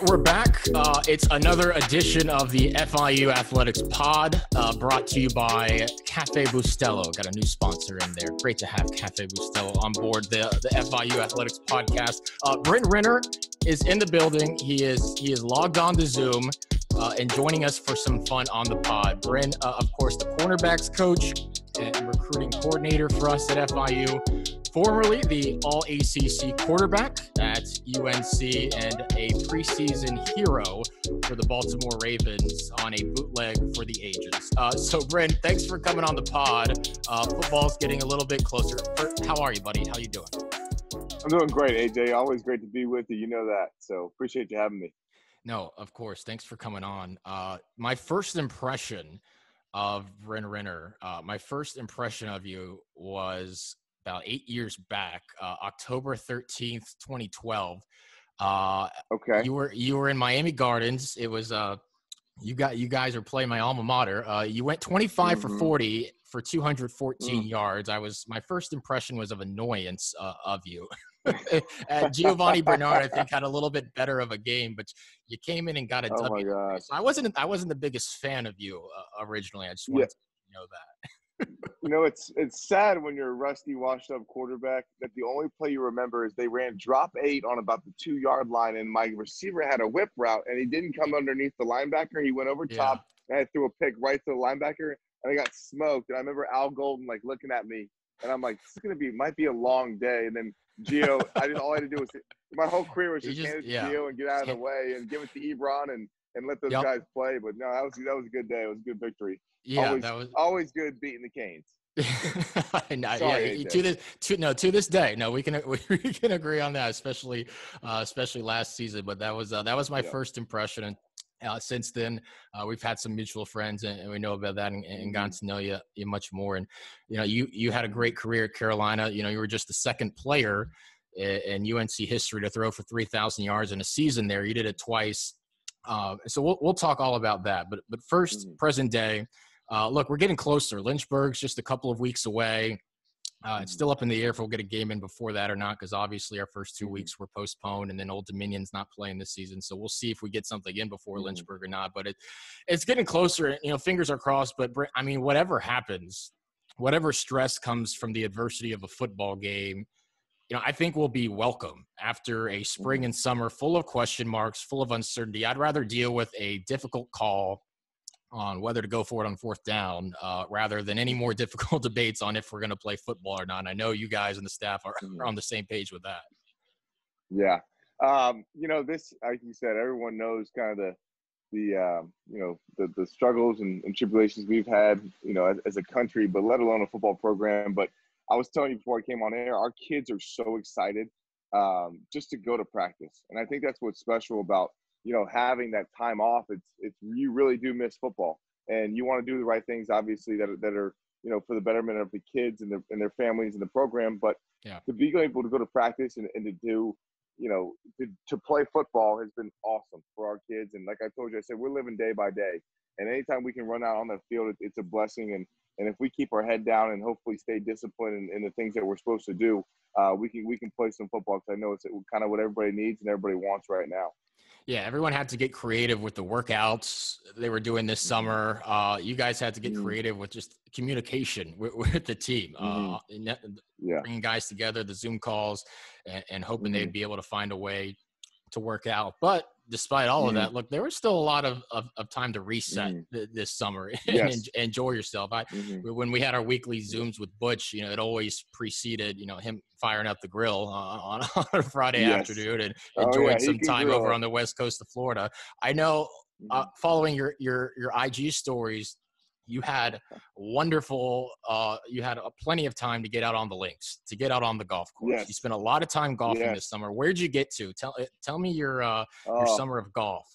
right, we're back. Uh, it's another edition of the FIU Athletics Pod, uh, brought to you by Cafe Bustelo. Got a new sponsor in there. Great to have Cafe Bustelo on board the, the FIU Athletics podcast. Uh, Bryn Renner is in the building. He is he is logged on to Zoom uh, and joining us for some fun on the pod. Bryn, uh, of course, the cornerbacks coach and recruiting coordinator for us at FIU formerly the All ACC quarterback at UNC and a preseason hero for the Baltimore Ravens on a bootleg for the ages. Uh, so, Bryn, thanks for coming on the pod. Uh, football's getting a little bit closer. How are you, buddy? How you doing? I'm doing great, AJ. Always great to be with you. You know that. So appreciate you having me. No, of course. Thanks for coming on. Uh, my first impression of Ren Renner, uh, my first impression of you was about eight years back, uh, October 13th, 2012. Uh, okay. You were you were in Miami Gardens. It was uh, you got you guys are playing my alma mater. Uh, you went 25 mm-hmm. for 40 for 214 mm. yards. I was my first impression was of annoyance uh, of you. and Giovani Bernard, I think, had a little bit better of a game, but you came in and got a oh W. So I wasn't I wasn't the biggest fan of you uh, originally. I just wanted yeah. to know that you know, it's it's sad when you're a rusty, washed up quarterback that the only play you remember is they ran drop eight on about the two yard line, and my receiver had a whip route, and he didn't come underneath the linebacker. He went over yeah. top, and I threw a pick right to the linebacker, and I got smoked. And I remember Al Golden like looking at me, and I'm like, "This is gonna be might be a long day." And then Gio, I didn't. All I had to do was my whole career was just, just hand it to yeah. Gio and get out of the way and give it to Ebron and and let those yep. guys play. But no, that was that was a good day. It was a good victory. Yeah, always, that was always good beating the Canes. no, Sorry, yeah, to this to no to this day no we can we can agree on that especially uh, especially last season but that was uh, that was my yeah. first impression and uh, since then uh, we've had some mutual friends and, and we know about that and, and, gotten mm-hmm. to know you, you much more and you know you you had a great career at Carolina you know you were just the second player in, in UNC history to throw for 3000 yards in a season there you did it twice uh, so we'll, we'll talk all about that but but 1st mm-hmm. present day uh, look, we're getting closer. Lynchburg's just a couple of weeks away. Uh, it's still up in the air if we'll get a game in before that or not, because obviously our first two mm-hmm. weeks were postponed, and then Old Dominion's not playing this season. So we'll see if we get something in before mm-hmm. Lynchburg or not. But it, it's getting closer. And, you know, fingers are crossed. But I mean, whatever happens, whatever stress comes from the adversity of a football game, you know, I think will be welcome after a spring mm-hmm. and summer full of question marks, full of uncertainty. I'd rather deal with a difficult call on whether to go for it on fourth down uh, rather than any more difficult debates on if we're going to play football or not. And I know you guys and the staff are, are on the same page with that. Yeah. Um, you know, this, like you said, everyone knows kind of the, the, um, you know, the, the struggles and, and, tribulations we've had, you know, as, as a country, but let alone a football program. But I was telling you before I came on air, our kids are so excited um, just to go to practice. And I think that's what's special about you know, having that time off, it's it's you really do miss football, and you want to do the right things, obviously that are, that are you know for the betterment of the kids and their and their families and the program. But yeah. to be able to go to practice and, and to do, you know, to, to play football has been awesome for our kids. And like I told you, I said we're living day by day, and anytime we can run out on the field, it's a blessing. And and if we keep our head down and hopefully stay disciplined in, in the things that we're supposed to do, uh, we can we can play some football. Because I know it's kind of what everybody needs and everybody wants right now. Yeah, everyone had to get creative with the workouts they were doing this mm-hmm. summer. Uh, you guys had to get mm-hmm. creative with just communication with, with the team, mm-hmm. uh, yeah. bringing guys together, the Zoom calls, and, and hoping mm-hmm. they'd be able to find a way to work out. But despite all mm-hmm. of that, look, there was still a lot of, of, of time to reset mm-hmm. th- this summer yes. and enjoy yourself. I, mm-hmm. When we had our weekly Zooms with Butch, you know, it always preceded, you know, him firing up the grill on, on a Friday yes. afternoon and enjoying oh, yeah. some time over on the west coast of Florida. I know uh, mm-hmm. following your, your, your IG stories, you had wonderful uh, you had uh, plenty of time to get out on the links to get out on the golf course. Yes. you spent a lot of time golfing yes. this summer where'd you get to? Tell uh, tell me your uh, your uh, summer of golf.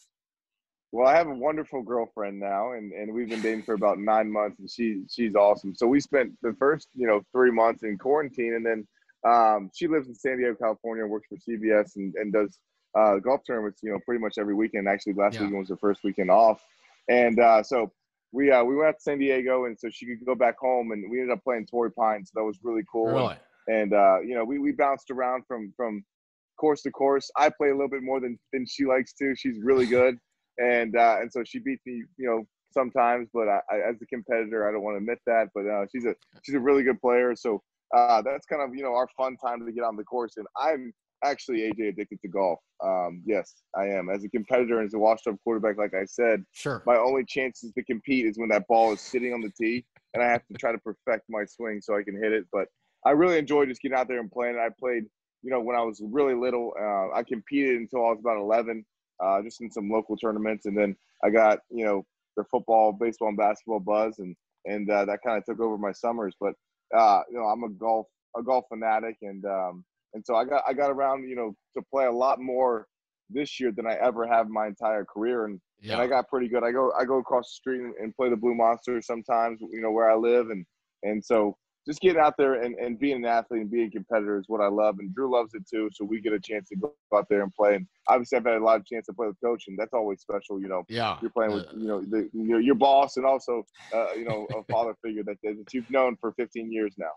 Well i have a wonderful girlfriend now and, and we've been dating for about nine months and she she's awesome. So we spent the first you know three months in quarantine and then um, she lives in san diego california works for cbs and, and does uh, golf tournaments you know pretty much every weekend. Actually last yeah. weekend was her first weekend off. And uh, so we uh, we went out to San Diego, and so she could go back home, and we ended up playing Torrey Pines. So that was really cool. Really? And, uh, you know, we, we bounced around from from course to course. I play a little bit more than than she likes to. She's really good, and uh, and so she beats me, you know, sometimes. But I, I, as a competitor, I don't want to admit that. But uh, she's a she's a really good player. So uh, that's kind of you know our fun time to get on the course. And I'm actually AJ addicted to golf. Um, yes, I am. As a competitor and as a washed-up quarterback, like I said, sure. My only chances to compete is when that ball is sitting on the tee, and I have to try to perfect my swing so I can hit it. But I really enjoy just getting out there and playing. I played, you know, when I was really little. Uh, I competed until I was about 11, uh, just in some local tournaments, and then I got, you know, the football, baseball, and basketball buzz, and and uh, that kind of took over my summers. But uh, you know, I'm a golf a golf fanatic, and um, and so I got I got around, you know, to play a lot more this year than I ever have my entire career, and yeah. and I got pretty good. I go I go across the street and play the Blue Monsters sometimes, you know, where I live, and and so just getting out there and, and being an athlete and being a competitor is what I love. And Drew loves it too. So we get a chance to go out there and play. And obviously, I've had a lot of chance to play with coach, and that's always special. You know, yeah, you're playing with uh, you know the, your, your boss and also uh, you know a father figure that, that you've known for 15 years now.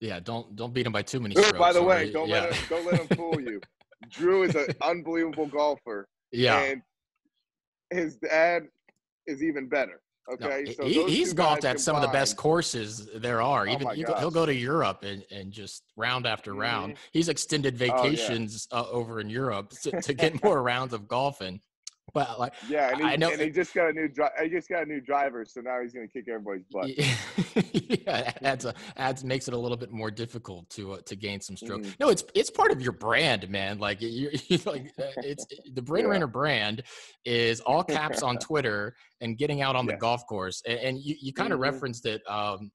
Yeah, don't don't beat him by too many strokes. By the way, don't yeah. let him don't let him fool you. Drew is an unbelievable golfer. Yeah, and his dad is even better. Okay, no, so he, he's golfed at combined, some of the best courses there are. Oh even you, he'll go to Europe and, and just round after mm-hmm. round. He's extended vacations oh, yeah. uh, over in Europe to, to get more rounds of golfing. But like, yeah, and he, I know, and he just got a new driver. he just got a new driver, so now he's gonna kick everybody's butt. yeah, adds a, adds makes it a little bit more difficult to uh, to gain some stroke. Mm-hmm. No, it's it's part of your brand, man. Like you, like uh, it's the Bryn yeah. Renner brand is all caps on Twitter and getting out on yeah. the golf course, and, and you you kind of mm-hmm. referenced it. Um,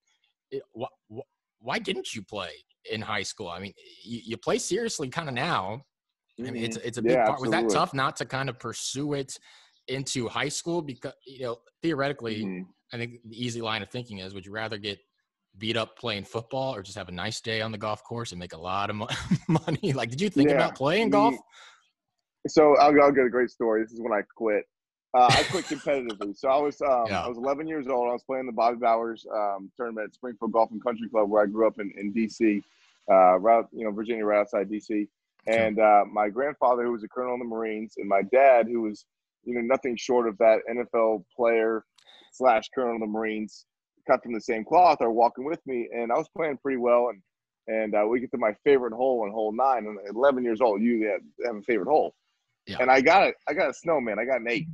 it, wh- wh- why didn't you play in high school? I mean, you, you play seriously kind of now I mean, it's mm-hmm. it's a big yeah, part. Absolutely. Was that tough not to kind of pursue it into high school? Because you know, theoretically, mm-hmm. I think the easy line of thinking is: Would you rather get beat up playing football or just have a nice day on the golf course and make a lot of money? like, did you think yeah. about playing golf? So I'll, I'll get a great story. This is when I quit. Uh, I quit competitively. So I was um, yeah. I was 11 years old. I was playing the Bobby Bowers um, tournament at Springfield Golf and Country Club, where I grew up in, in DC, uh, right, you know, Virginia, right outside DC. And uh, my grandfather, who was a colonel in the Marines, and my dad, who was you know nothing short of that NFL player slash colonel in the Marines, cut from the same cloth, are walking with me, and I was playing pretty well, and and uh, we get to my favorite hole in hole nine, and 11 years old, you have, have a favorite hole, yeah. and I got it. I got a snowman. I got an eight.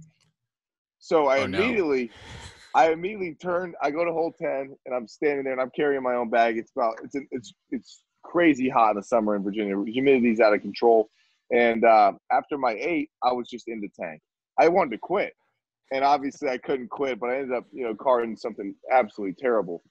So I oh, immediately. No. I immediately turn. I go to hole ten, and I'm standing there, and I'm carrying my own bag. It's about it's it's it's crazy hot in the summer in Virginia. Humidity's out of control. And uh, after my eight, I was just in the tank. I wanted to quit, and obviously I couldn't quit. But I ended up, you know, carding something absolutely terrible.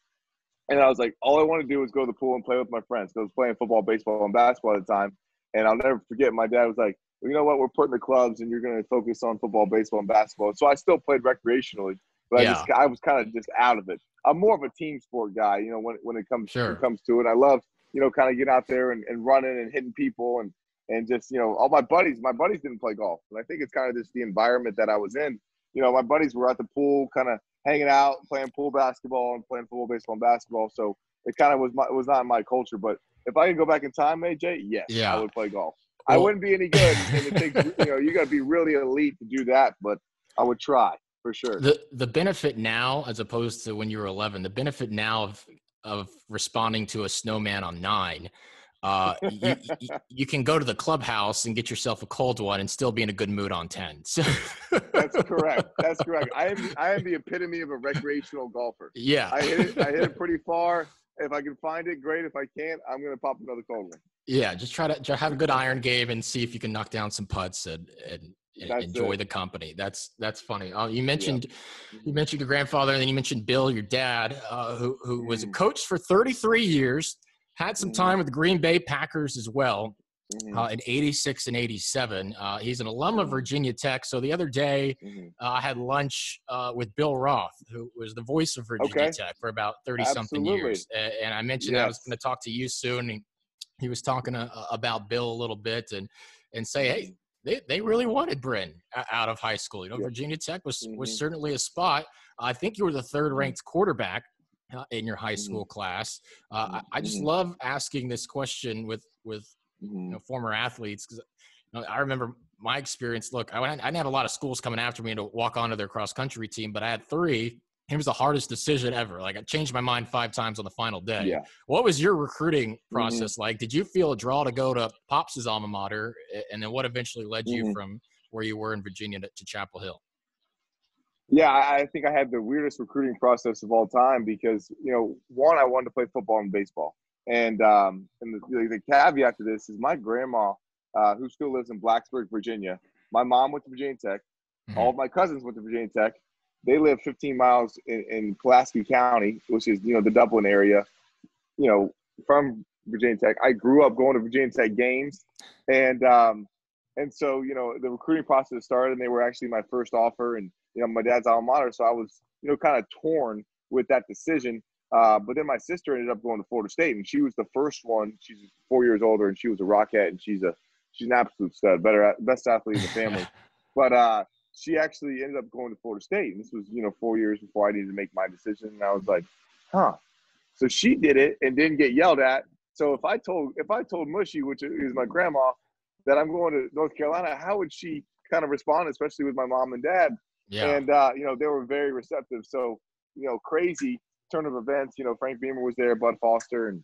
And I was like, all I want to do is go to the pool and play with my friends. I was playing football, baseball, and basketball at the time. And I'll never forget. My dad was like, well, you know what? We're putting the clubs, and you're going to focus on football, baseball, and basketball. So I still played recreationally, but yeah. I just I was kind of just out of it. I'm more of a team sport guy, you know, when when it comes sure. when it comes to it. I love you know, kind of get out there and, and running and hitting people and and just you know, all my buddies, my buddies didn't play golf, and I think it's kind of just the environment that I was in. You know, my buddies were at the pool, kind of hanging out, playing pool basketball and playing football, baseball, and basketball. So it kind of was my it was not my culture. But if I could go back in time, AJ, yes, yeah. I would play golf. Well, I wouldn't be any good, and it takes you know, you got to be really elite to do that. But I would try for sure. The the benefit now, as opposed to when you were 11, the benefit now of of responding to a snowman on nine. Uh, you, you, can go to the clubhouse and get yourself a cold one and still be in a good mood on 10. So. That's correct. That's correct. I am, I am the epitome of a recreational golfer. Yeah. I hit it, I hit it pretty far. If I can find it, great. If I can't, I'm going to pop another cold one. Yeah. Just try to have a good iron game and see if you can knock down some putts and, and enjoy it. the company. That's that's funny. Uh, you mentioned yeah. you mentioned your grandfather, and then you mentioned Bill, your dad, uh, who who was a mm. coach for 33 years, had some time mm. with the Green Bay Packers as well. Mm-hmm. Uh, in 86 and 87. Uh, he's an alum of mm-hmm. Virginia Tech. So the other day, mm-hmm. uh, I had lunch uh, with Bill Roth, who was the voice of Virginia okay. Tech for about 30 something years. And I mentioned yes. I was going to talk to you soon. And he was talking uh, about Bill a little bit and, and say, hey, they, they really wanted Bryn out of high school. You know, Virginia Tech was mm-hmm. was certainly a spot. I think you were the third mm-hmm. ranked quarterback uh, in your high mm-hmm. school mm-hmm. class. Uh, I, I, just mm-hmm. love asking this question with with mm-hmm. you know, former athletes. Because you know, I remember my experience. Look, I, I didn't have a lot of schools coming after me to walk onto their cross country team, but I had three. It was the hardest decision ever. Like I changed my mind five times on the final day. Yeah. What was your recruiting mm-hmm. process mm-hmm. like? Did you feel a draw to go to Pops's alma mater, and then what eventually led mm-hmm. you from where you were in Virginia to, to Chapel Hill? Yeah, I think I had the weirdest recruiting process of all time because you know, one, I wanted to play football and baseball, and um, and the, the caveat to this is my grandma, uh, who still lives in Blacksburg, Virginia. My mom went to Virginia Tech. Mm-hmm. All of my cousins went to Virginia Tech. They live 15 miles in, in Pulaski County, which is you know the Dublin area. You know, from Virginia Tech. I grew up going to Virginia Tech games, and um, and so you know the recruiting process started, and they were actually my first offer, and you know, my dad's alma mater. So I was, you know, kind of torn with that decision. Uh, but then my sister ended up going to Florida State, and she was the first one. She's four years older, and she was a rocket, and she's a she's an absolute stud, better best athlete in the family. but uh, she actually ended up going to Florida State, and this was you know four years before I needed to make my decision. And I was like, huh. So she did it and didn't get yelled at. So if I told if I told Mushy, which is my grandma, that I'm going to North Carolina, how would she kind of respond, especially with my mom and dad? Yeah. And uh, you know, they were very receptive. So, you know, crazy turn of events. You know, Frank Beamer was there, Bud Foster, and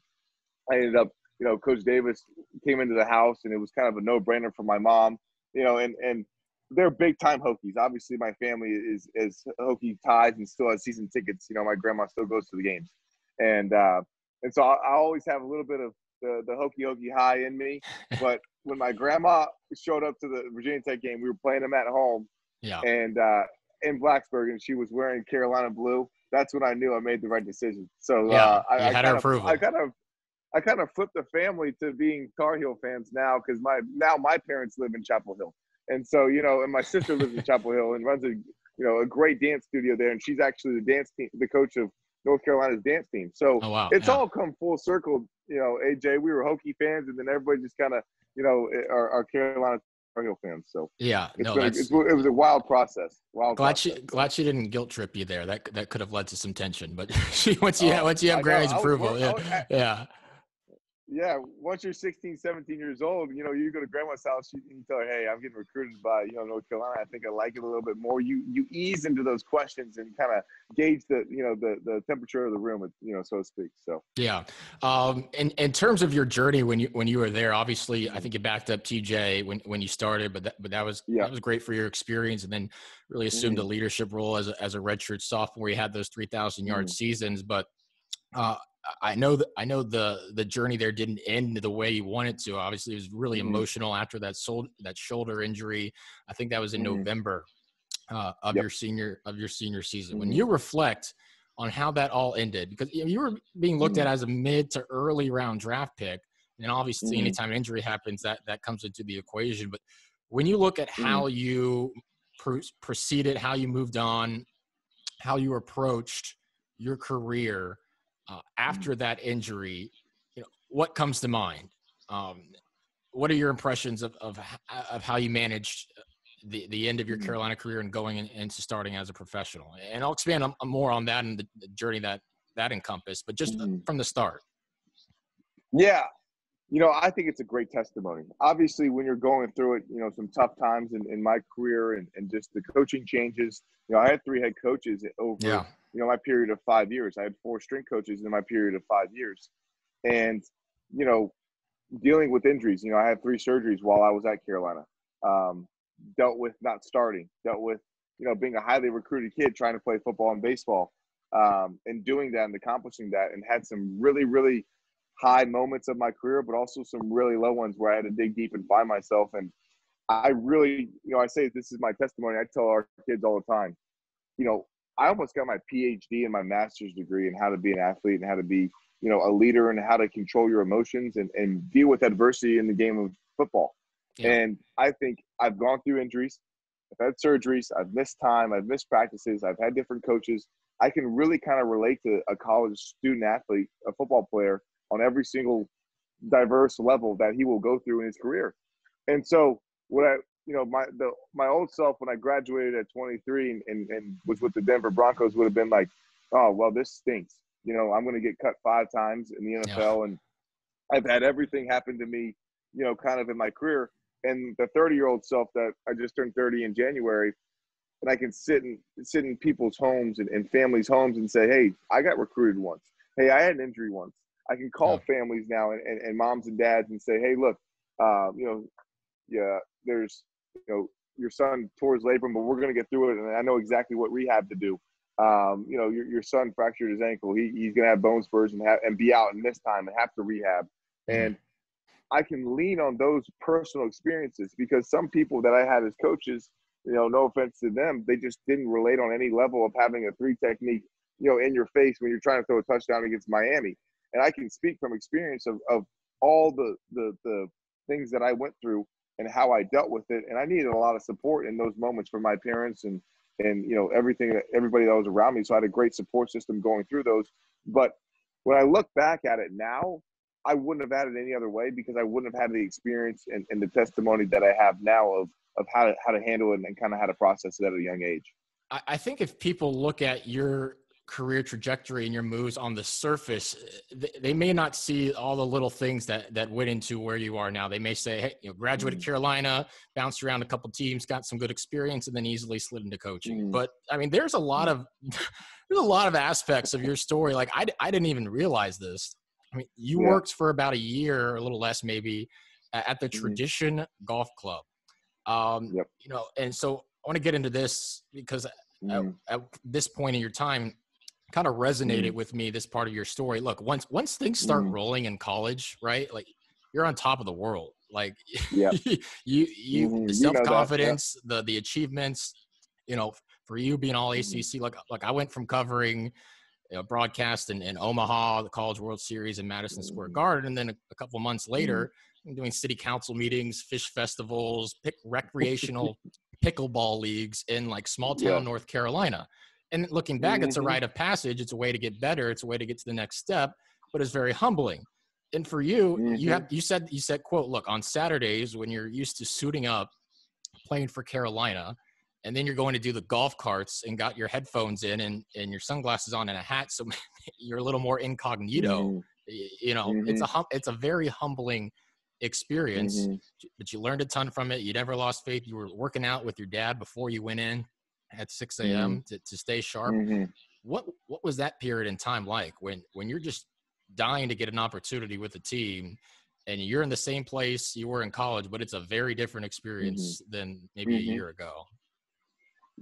I ended up, you know, Coach Davis came into the house, and it was kind of a no-brainer for my mom. You know, and and they're big time Hokies. Obviously, my family is is Hokie ties and still has season tickets. You know, my grandma still goes to the games, and uh, and so I, I always have a little bit of the the Hokie Hokie high in me. But when my grandma showed up to the Virginia Tech game, we were playing them at home yeah. And uh, in Blacksburg, and she was wearing Carolina blue. That's when I knew I made the right decision. So yeah, uh, I, I, had her approval. I kind of, I kind of flipped the family to being Tar Heel fans now because my now my parents live in Chapel Hill, and so you know, and my sister lives in Chapel Hill and runs a you know a great dance studio there, and she's actually the dance team, the coach of North Carolina's dance team. So oh, wow. it's yeah. all come full circle. You know, AJ, we were Hokie fans, and then everybody just kind of you know eh, our, are Carolina Cardinal fans. So yeah, no, a, it was a wild process. Wild. Glad process. she glad she didn't guilt trip you there. That that could have led to some tension. But she once you oh, once you have Granny's approval, yeah, yeah yeah, once you're 16, 17 years old, you know, you go to grandma's house, you, you tell her, hey, I'm getting recruited by, you know, North Carolina. I think I like it a little bit more. You you ease into those questions and kind of gauge the, you know, the the temperature of the room, you know, so to speak. So yeah. Um, in in terms of your journey when you when you were there, obviously, I think you backed up TJ when when you started, but that but that was yeah. that was great for your experience, and then really assumed mm-hmm. a leadership role as a, as a redshirt sophomore. You had those 3,000 yard mm-hmm. seasons, but uh, I know that I know the the journey there didn't end the way you wanted to. Obviously, it was really mm-hmm. emotional after that soul, that shoulder injury. I think that was in mm-hmm. November uh, of yep. your senior of your senior season. Mm-hmm. When you reflect on how that all ended, because you were being looked at mm-hmm. as a mid to early round draft pick, and obviously, mm-hmm. anytime injury happens, that that comes into the equation. But when you look at mm-hmm. how you pr- proceeded, how you moved on, how you approached your career uh, after that injury, you know, what comes to mind? Um, what are your impressions of, of, of how you managed the, the end of your mm-hmm. Carolina career and going in, into starting as a professional? And I'll expand on, more on that and the, journey that that encompassed, but just mm-hmm. from the start. Yeah, you know, I think it's a great testimony. Obviously, when you're going through it, you know, some tough times in, in my career and, and just the coaching changes. You know, I had three head coaches over yeah you know my period of five years. I had four strength coaches in my period of five years, and you know, dealing with injuries. You know, I had three surgeries while I was at Carolina. Um, dealt with not starting. Dealt with you know being a highly recruited kid trying to play football and baseball, um, and doing that and accomplishing that, and had some really really high moments of my career, but also some really low ones where I had to dig deep and find myself. And I really, you know, I say this is my testimony. I tell our kids all the time, you know, I almost got my PhD and my master's degree in how to be an athlete and how to be, you know, a leader and how to control your emotions and, and deal with adversity in the game of football. Yeah. And I think I've gone through injuries, I've had surgeries, I've missed time, I've missed practices, I've had different coaches. I can really kind of relate to a college student athlete, a football player, on every single diverse level that he will go through in his career. And so what I you know, my the my old self when I graduated at 23 and, and, and was with the Denver Broncos would have been like, oh well, this stinks. You know, I'm going to get cut five times in the NFL, yeah. and I've had everything happen to me you know, kind of in my career, and the 30 year old self that I just turned 30 in January, and I can sit in sit in people's homes and, and families' homes and say, hey, I got recruited once. Hey, I had an injury once. I can call yeah. families now and, and, and, moms and dads and say, hey, look, uh, you know, yeah, there's, you know, your son tore his labrum, but we're going to get through it. And I know exactly what rehab to do. Um, you know, your, your son fractured his ankle. He, he's going to have bone spurs and, have, and be out in this time and have to rehab. Mm-hmm. And I can lean on those personal experiences because some people that I had as coaches, you know, no offense to them, they just didn't relate on any level of having a three technique, you know, in your face when you're trying to throw a touchdown against Miami. And I can speak from experience of, of all the, the, the things that I went through and how I dealt with it. And I needed a lot of support in those moments from my parents and, and, you know, everything, that everybody that was around me. So I had a great support system going through those. But when I look back at it now, I wouldn't have had it any other way because I wouldn't have had the experience and, and the testimony that I have now of of how to how to handle it and kind of how to process it at a young age. I think if people look at your career trajectory and your moves on the surface, they may not see all the little things that that went into where you are now. They may say, "Hey, you know, graduated mm-hmm. Carolina, bounced around a couple teams, got some good experience, and then easily slid into coaching." Mm-hmm. But I mean, there's a lot mm. of there's a lot of aspects of your story. Like I I didn't even realize this. I mean, you yeah. worked for about a year, or a little less maybe, at the mm-hmm. Tradition Golf Club. Um, yep. You know, and so I want to get into this because mm. at, at, this point in your time, kind of resonated mm. with me. This part of your story. Look, once once things start mm. rolling in college, right? Like you're on top of the world. Like yeah, you you mm-hmm. the self confidence, yeah. the the achievements. You know, for you being all mm-hmm. ACC, like like I went from covering you know, broadcast in, in Omaha, the College World Series in Madison Square mm. Garden, and then a, a couple months later, mm. doing city council meetings, fish festivals, pick recreational pickleball leagues in like small town yeah. North Carolina. And looking back, mm-hmm. it's a mm-hmm. rite of passage. It's a way to get better. It's a way to get to the next step, but it's very humbling. And for you, mm-hmm. you have you said you said quote, look, on Saturdays when you're used to suiting up, playing for Carolina, and then you're going to do the golf carts and got your headphones in and, and your sunglasses on and a hat so you're a little more incognito mm-hmm. you know mm-hmm. it's a hum- it's a very humbling experience mm-hmm. but you learned a ton from it you never lost faith you were working out with your dad before you went in at 6 a.m mm-hmm. to, to stay sharp mm-hmm. what what was that period in time like when when you're just dying to get an opportunity with the team and you're in the same place you were in college but it's a very different experience mm-hmm. than maybe a year ago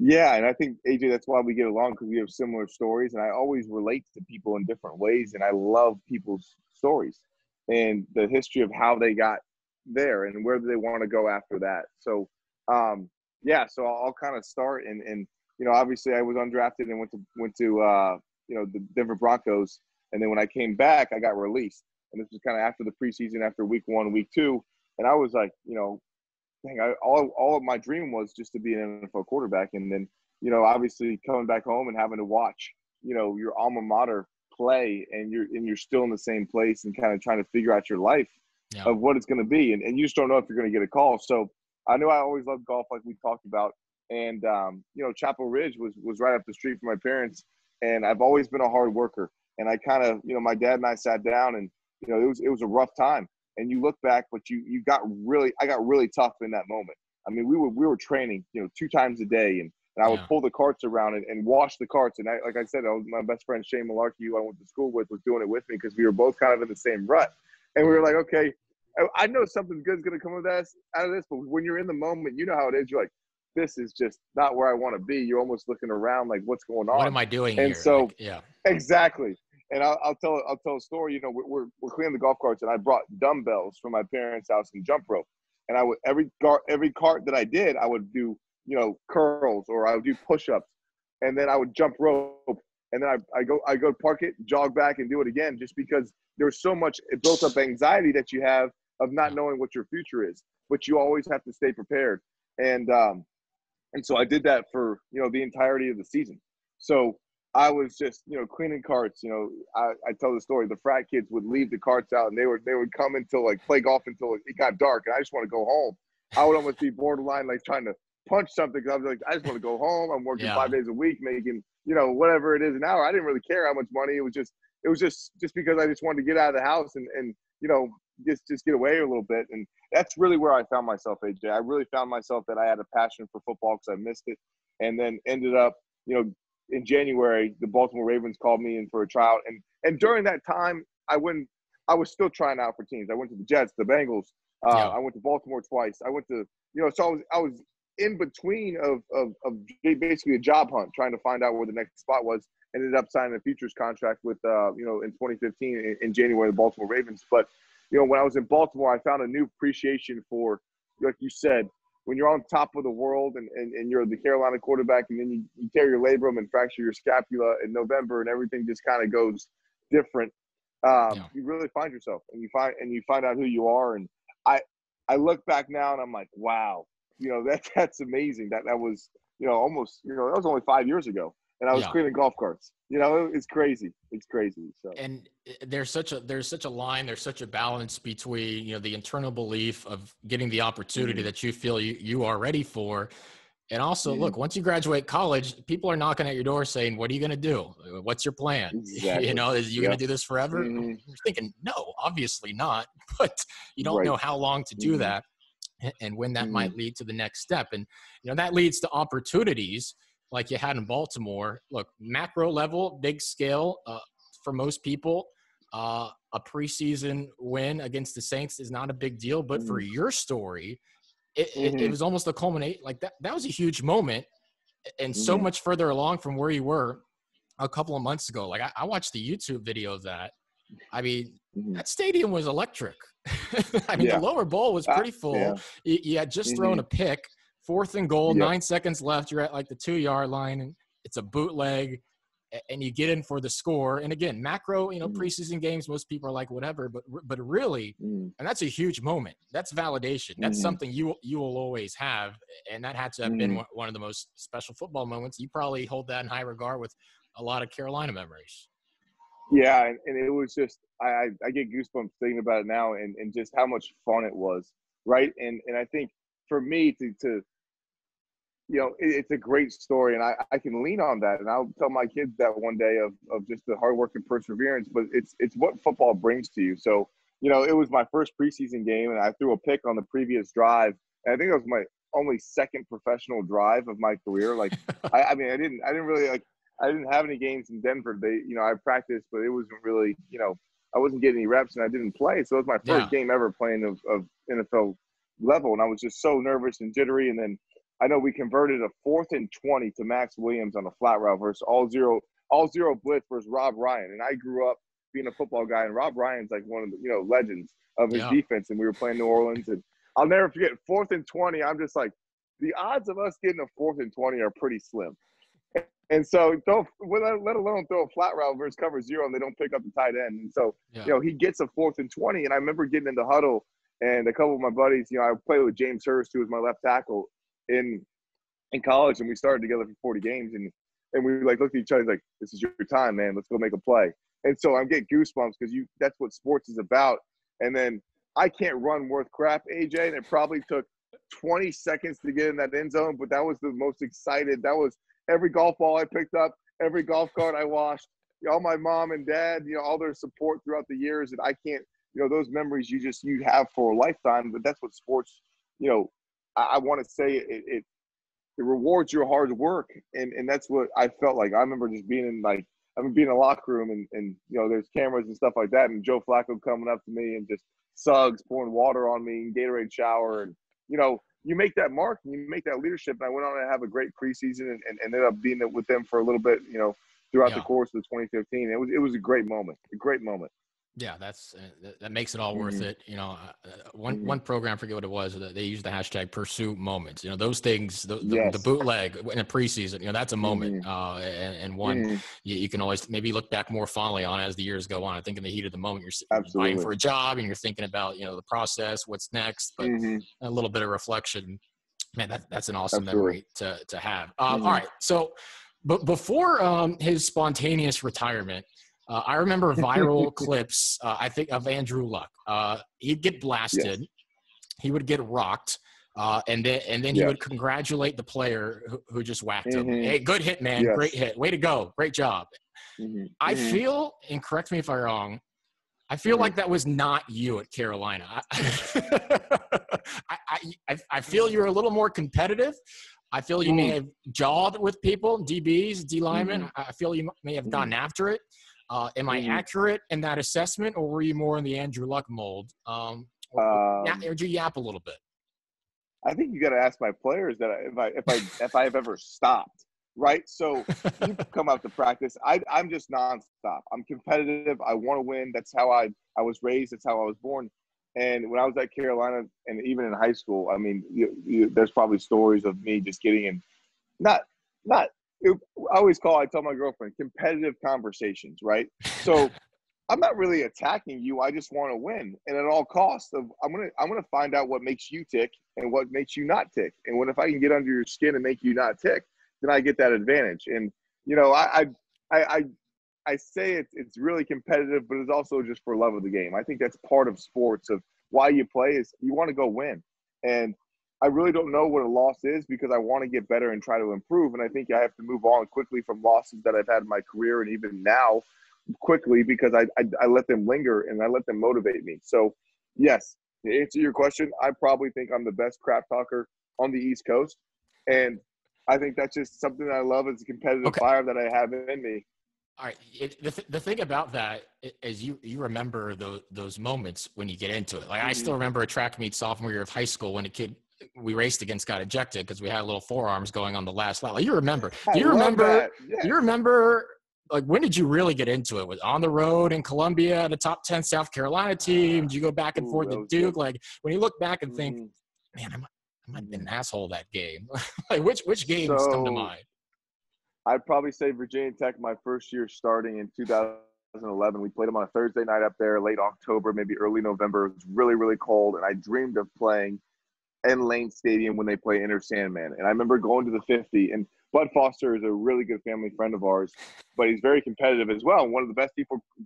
yeah, and I think AJ, that's why we get along because we have similar stories, and I always relate to people in different ways, and I love people's stories and the history of how they got there and where do they want to go after that. So, um, yeah, so I'll, I'll kind of start, and and you know, obviously I was undrafted and went to went to uh, you know the Denver Broncos, and then when I came back, I got released, and this was kind of after the preseason, after week one, week two, and I was like, you know, dang, I, all all of my dream was just to be an NFL quarterback, and then you know, obviously coming back home and having to watch, you know, your alma mater play, and you're and you're still in the same place and kind of trying to figure out your life yeah. of what it's going to be, and, and you just don't know if you're going to get a call. So I knew I always loved golf, like we talked about, and um, you know, Chapel Ridge was was right up the street from my parents, and I've always been a hard worker, and I kind of, you know, my dad and I sat down, and you know, it was it was a rough time and you look back, but you you got really I got really tough in that moment. I mean, we were we were training, you know, two times a day, and, and I would yeah. pull the carts around and, and wash the carts. And I, like I said, I was, my best friend Shane Malarkey, who I went to school with, was doing it with me because we were both kind of in the same rut. And we were like, okay, I, I know something good's gonna come of this out of this, but when you're in the moment, you know how it is. You're like, this is just not where I want to be. You're almost looking around like, what's going on? What am I doing? And here? so, like, yeah, exactly and I'll, I'll, tell I'll tell a story. You know, we're we're cleaning the golf carts, and I brought dumbbells from my parents' house and jump rope. And I would every car every cart that I did, I would do you know curls or I would do push-ups, and then I would jump rope, and then I I go I go park it, jog back, and do it again, just because there's so much built up anxiety that you have of not knowing what your future is. But you always have to stay prepared, and um, and so I did that for you know the entirety of the season. So I was just, you know, cleaning carts. You know, I, I tell the story. The frat kids would leave the carts out, and they would they would come until like play golf until it got dark, and I just want to go home. I would almost be borderline like trying to punch something because I was like, I just want to go home. I'm working yeah. five days a week, making you know whatever it is an hour. I didn't really care how much money. It was just it was just just because I just wanted to get out of the house and and you know just just get away a little bit. And that's really where I found myself, AJ. I really found myself that I had a passion for football because I missed it, and then ended up, you know, in January, the Baltimore Ravens called me in for a tryout, and and during that time, I went. I was still trying out for teams. I went to the Jets, the Bengals. Uh, yeah. I went to Baltimore twice. I went to you know, so I was I was in between of, of of basically a job hunt, trying to find out where the next spot was. Ended up signing a futures contract with uh, you know in 2015 in, in January the Baltimore Ravens. But you know when I was in Baltimore, I found a new appreciation for like you said when you're on top of the world and, and, and you're the Carolina quarterback and then you, you tear your labrum and fracture your scapula in November and everything just kind of goes different. Um, yeah. You really find yourself and you find and you find out who you are. And I I look back now and I'm like, wow, you know that that's amazing. That that was you know almost you know that was only five years ago, and I was yeah. cleaning golf carts. You know, it's crazy. It's crazy. So and eh, there's such a there's such a line. There's such a balance between you know the internal belief of getting the opportunity mm-hmm. that you feel you you are ready for. And also, mm-hmm. look, once you graduate college, people are knocking at your door saying, "What are you going to do? What's your plan? Exactly. you know, is you yep. going to do this forever?" Mm-hmm. You're thinking, "No, obviously not." But you don't right. know how long to do mm-hmm. that and when that mm-hmm. might lead to the next step. And you know that leads to opportunities like you had in Baltimore. Look, macro level, big scale uh, for most people. Uh, a preseason win against the Saints is not a big deal, but mm-hmm. for your story, it, mm-hmm. it, it, mm-hmm. was almost a culminate. Like that, that was a huge moment, and so mm-hmm. much further along from where you were a couple of months ago. Like I, I watched the YouTube video of that. I mean, mm-hmm. that stadium was electric. I mean, yeah. the lower bowl was pretty full. Yeah. You, you, had just thrown a pick, fourth and goal, yeah. nine seconds left. You're at like the two yard line, and it's a bootleg, and you get in for the score. And again, macro, you know, mm-hmm. preseason games, most people are like whatever, but but really, mm-hmm. and that's a huge moment. That's validation. That's mm-hmm. something you you will always have, and that had to have been mm-hmm. one of the most special football moments. You probably hold that in high regard with a lot of Carolina memories. Yeah, and, and it was just I, I get goosebumps thinking about it now and, and just how much fun it was, right? And and I think for me to to you know it, it's a great story and I, I can lean on that and I'll tell my kids that one day of, of just the hard work and perseverance, but it's it's what football brings to you. So you know it was my first preseason game and I threw a pick on the previous drive and I think it was my only second professional drive of my career. Like I, I mean I didn't I didn't really like I didn't have any games in Denver. They, you know, I practiced, but it wasn't really, you know, I wasn't getting any reps and I didn't play. So it was my first yeah. game ever playing of, of NFL level. And I was just so nervous and jittery. And then I know we converted a fourth and 20 to Maxx Williams on a flat route versus all zero, all zero blitz versus Rob Ryan. And I grew up being a football guy and Rob Ryan's like one of the, you know, legends of his yeah. defense. And we were playing New Orleans and I'll never forget fourth and 20. I'm just like, the odds of us getting a fourth and 20 are pretty slim. And so, throw, let alone throw a flat route versus cover zero, and they don't pick up the tight end. And so, yeah. you know, he gets a fourth and 20. And I remember getting in the huddle, and a couple of my buddies, you know, I played with James Hurst, who was my left tackle in in college, and we started together for 40 games. And and we like looked at each other like, "This is your time, man. Let's go make a play." And so I'm getting goosebumps because you that's what sports is about. And then I can't run worth crap, AJ, and it probably took 20 seconds to get in that end zone, but that was the most excited. That was every golf ball I picked up, every golf cart I washed, all my mom and dad, you know, all their support throughout the years. And I can't, you know, those memories you just you have for a lifetime. But that's what sports, you know, I, I want to say it, it it rewards your hard work, and and that's what I felt like. I remember just being in like I mean being in a locker room and and you know there's cameras and stuff like that, and Joe Flacco coming up to me and just Suggs pouring water on me, and Gatorade shower, and you know you make that mark and you make that leadership. And I went on to have a great preseason and, and ended up being with them for a little bit, you know, throughout yeah. the course of 2015. It was it was a great moment, a great moment. Yeah, that's uh, that makes it all mm-hmm. worth it. You know, uh, uh, one mm-hmm. one program, I forget what it was, they used the hashtag pursue moments. You know, those things, the, yes. the, the bootleg in a preseason, you know, that's a moment, mm-hmm. uh, and, and, one mm-hmm. you, you, can always maybe look back more fondly on as the years go on. I think in the heat of the moment, you're Absolutely. fighting for a job and you're thinking about you know the process, what's next, but mm-hmm. a little bit of reflection. Man, that, that's an awesome Absolutely. memory to to have. Uh, all right, so but before um, his spontaneous retirement. Uh, I remember viral clips, uh, I think, of Andrew Luck. Uh, he'd get blasted, yes. he would get rocked, uh, and then and then he would congratulate the player who, who just whacked mm-hmm. him. Hey, good hit, man! Yes. Great hit! Way to go! Great job! Mm-hmm. I mm-hmm. feel, and correct me if I'm wrong, I feel mm-hmm. like that was not you at Carolina. I, I, I, feel you're a little more competitive. I feel you mm. may have jawed with people, DBs, D linemen. Mm-hmm. I feel you may have mm-hmm. gotten after it. Uh, am I mm-hmm. accurate in that assessment, or were you more in the Andrew Luck mold? Um, or, um, or did you yap a little bit? I think you got to ask my players that if I if I if I've ever stopped, right? So you come out to practice. I I'm just nonstop. I'm competitive. I want to win. That's how I I was raised. That's how I was born. And when I was at Carolina, and even in high school, I mean, you, you, there's probably stories of me just getting in, not not. It, I always call. I tell my girlfriend competitive conversations, right? So I'm not really attacking you. I just want to win, and at all costs, of I'm gonna I'm gonna find out what makes you tick and what makes you not tick. And when if I can get under your skin and make you not tick, then I get that advantage. And you know, I I I, I say it's it's really competitive, but it's also just for love of the game. I think that's part of sports of why you play is you want to go win. And I really don't know what a loss is because I want to get better and try to improve. And I think I have to move on quickly from losses that I've had in my career and even now quickly because I, I, I let them linger and I let them motivate me. So, yes, to answer your question, I probably think I'm the best crap talker on the East Coast, and I think that's just something that I love as a competitive okay. fire that I have in me. All right. It, the, th- the thing about that is you you remember those those moments when you get into it. Like mm-hmm. I still remember a track meet sophomore year of high school when a kid we raced against got ejected because we had little forearms going on the last lap. Like you remember? Do you remember? Yeah. Do you remember like when did you really get into it? Was on the road in Columbia, the top ten South Carolina team? Did you go back and Ooh, forth with Duke? Good. Like when you look back and think, mm-hmm. man, I might, I might have been an asshole that game. like which which games so, come to mind? I'd probably say Virginia Tech. My first year starting in 2011, we played them on a Thursday night up there, late October, maybe early November. It was really really cold, and I dreamed of playing in Lane Stadium when they play Enter Sandman. And I remember going to the 50 and Bud Foster is a really good family friend of ours, but he's very competitive as well. One of the best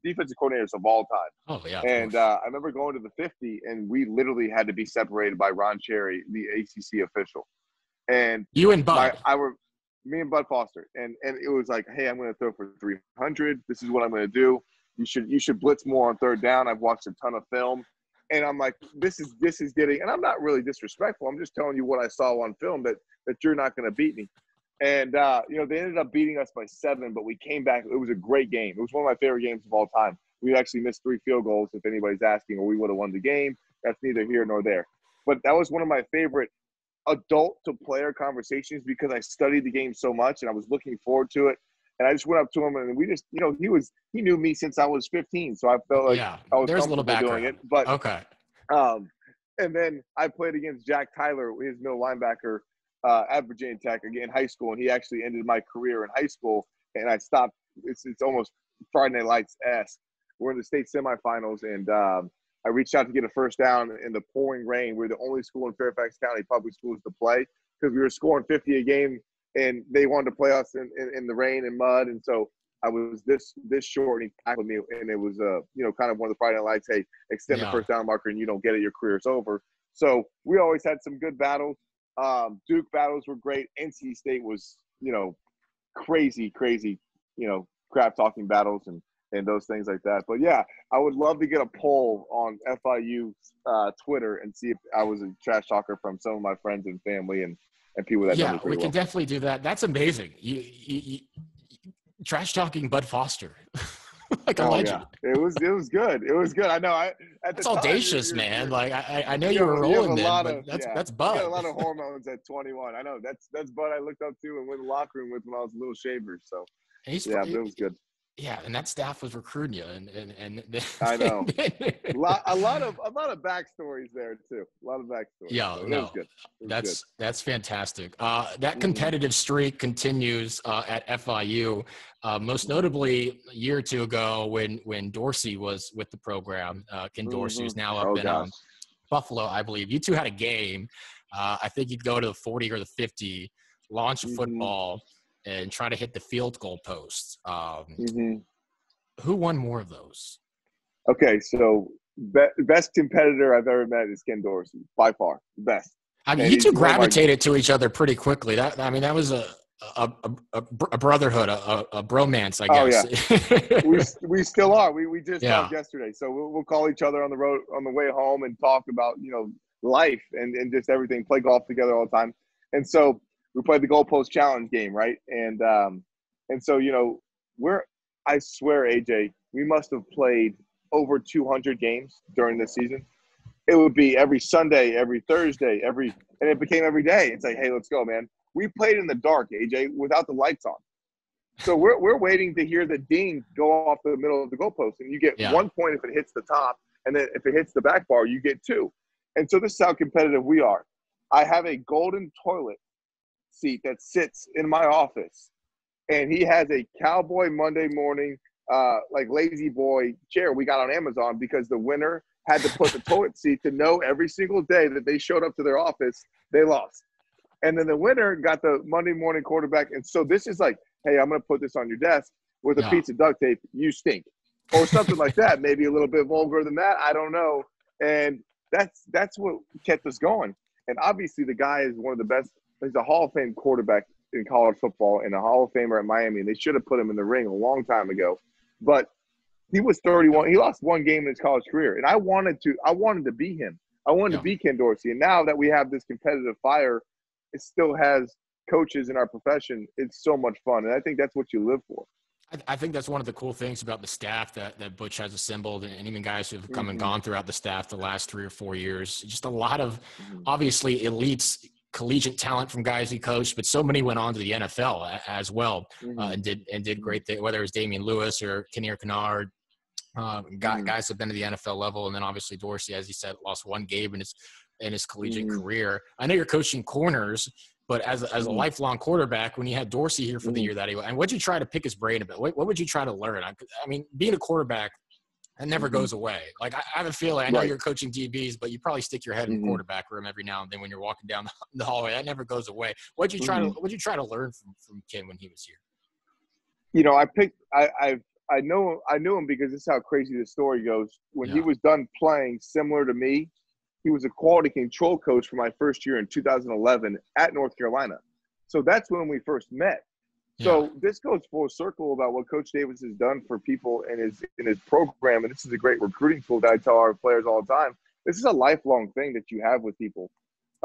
defensive coordinators of all time. Oh yeah. And uh, I remember going to the 50, and we literally had to be separated by Ron Cherry, the ACC official. And you and Bud, I, I were me and Bud Foster, and and it was like, hey, I'm going to throw for 300. This is what I'm going to do. You should you should blitz more on third down. I've watched a ton of film, and I'm like, this is this is getting. And I'm not really disrespectful. I'm just telling you what I saw on film that that you're not going to beat me. And uh, you know, they ended up beating us by seven, but we came back. It was a great game. It was one of my favorite games of all time. We actually missed three field goals, if anybody's asking, or we would have won the game. That's neither here nor there. But that was one of my favorite adult to player conversations because I studied the game so much and I was looking forward to it. And I just went up to him and we just, you know, he was he knew me since I was 15, so I felt like yeah, I was there's a little background. doing it. But okay. Um, and then I played against Jack Tyler, his middle linebacker, uh, at Virginia Tech again in high school, and he actually ended my career in high school. And I stopped. It's it's almost Friday Night Lights esque. We're in the state semifinals, and um, I reached out to get a first down in the pouring rain. We're the only school in Fairfax County public schools to play because we were scoring 50 a game, and they wanted to play us in, in, in the rain and mud. And so I was this this short, and he tackled me, and it was uh you know kind of one of the Friday Night Lights. Hey, extend yeah. the first down marker, and you don't get it, your career's over. So we always had some good battles. Um, Duke battles were great. NC State was, you know, crazy, crazy, you know, crap talking battles and and those things like that. But yeah, I would love to get a poll on FIU uh, Twitter and see if I was a trash talker from some of my friends and family and and people that yeah, we can definitely do that. That's amazing. You, you, you trash talking Bud Foster. like a oh, legend. Yeah. It was it was good. It was good. I know. I at that's audacious, you're, man. like I I know you, you were rolling then, of, that's yeah, that's Bud. a lot of hormones at 21. I know. That's that's Bud. I looked up to and went to the locker room with when I was a little shaver. So yeah, it was good. Yeah, and that staff was recruiting you, and and, and I know a lot, a lot of a lot of backstories there too. A lot of backstories. Yeah, so no, that's good. that's fantastic. Uh, that mm-hmm. competitive streak continues uh, at FIU. Uh, most notably, a year or two ago, when when Dorsey was with the program, uh, Ken Dorsey, mm-hmm. who's now up oh, in um, Buffalo, I believe. You two had a game. Uh, I think you'd go to the forty or the fifty, launch a mm-hmm. football and try to hit the field goal post. Um, mm-hmm. Who won more of those? Okay, so be- best competitor I've ever met is Ken Dorsey by far, best. I mean, and you two gravitated to each other pretty quickly. That I mean, that was a a, a, a brotherhood, a, a, bromance, I guess. Oh yeah, we we still are. We we just yeah. talked yesterday, so we'll, we'll call each other on the road on the way home and talk about you know life and and just everything. Play golf together all the time, and so we played the goalpost challenge game, right? And um and so you know we're I swear, AJ, we must have played over 200 games during this season. It would be every Sunday, every Thursday, every and it became every day. It's like, hey, let's go, man we played in the dark, AJ, without the lights on. So we're, we're waiting to hear the ding go off the middle of the goalpost, and you get yeah. one point if it hits the top, and then if it hits the back bar, you get two. And so this is how competitive we are. I have a golden toilet seat that sits in my office, and he has a Cowboy Monday morning, uh, like lazy boy chair we got on Amazon because the winner had to put the toilet seat to know every single day that they showed up to their office, they lost. And then the winner got the Monday morning quarterback. And so this is like, hey, I'm going to put this on your desk with a yeah. piece of duct tape. You stink, or something like that. Maybe a little bit vulgar than that. I don't know. And that's that's what kept us going. And obviously, the guy is one of the best. He's a Hall of Fame quarterback in college football and a Hall of Famer at Miami. And they should have put him in the ring a long time ago. But he was 31. He lost one game in his college career, and I wanted to. I wanted to be him. I wanted yeah. to be Ken Dorsey. And now that we have this competitive fire it still has coaches in our profession. It's so much fun, and I think that's what you live for. I, think that's one of the cool things about the staff that, that Butch has assembled, and even guys who have come mm-hmm. and gone throughout the staff the last three or four years. Just a lot of mm-hmm. obviously elites collegiate talent from guys he coached, but so many went on to the NFL as well uh, mm-hmm. uh, and did and did great things. Whether it was Damien Lewis or Kenneth Kennard, uh, mm-hmm. guys have been to the NFL level, and then obviously Dorsey, as he said, lost one game in his in his collegiate mm-hmm. career. I know you're coaching corners, but as a, as a mm-hmm. lifelong quarterback, when you had Dorsey here for the mm-hmm. year that he and what'd you try to pick his brain about? What, what would you try to learn? I, I mean, being a quarterback, that never mm-hmm. goes away. Like I, I, have a feeling. I know right. you're coaching DBs, but you probably stick your head in the quarterback room every now and then when you're walking down the hallway. That never goes away. What'd you try to What'd you try to learn from from Ken when he was here? You know, I picked. I I I know I knew him because this is how crazy the story goes. When yeah. he was done playing, similar to me, he was a quality control coach for my first year in 2011 at North Carolina. So that's when we first met. So yeah. this goes full circle about what Coach Davis has done for people in his in his program, and this is a great recruiting tool that I tell our players all the time. This is a lifelong thing that you have with people,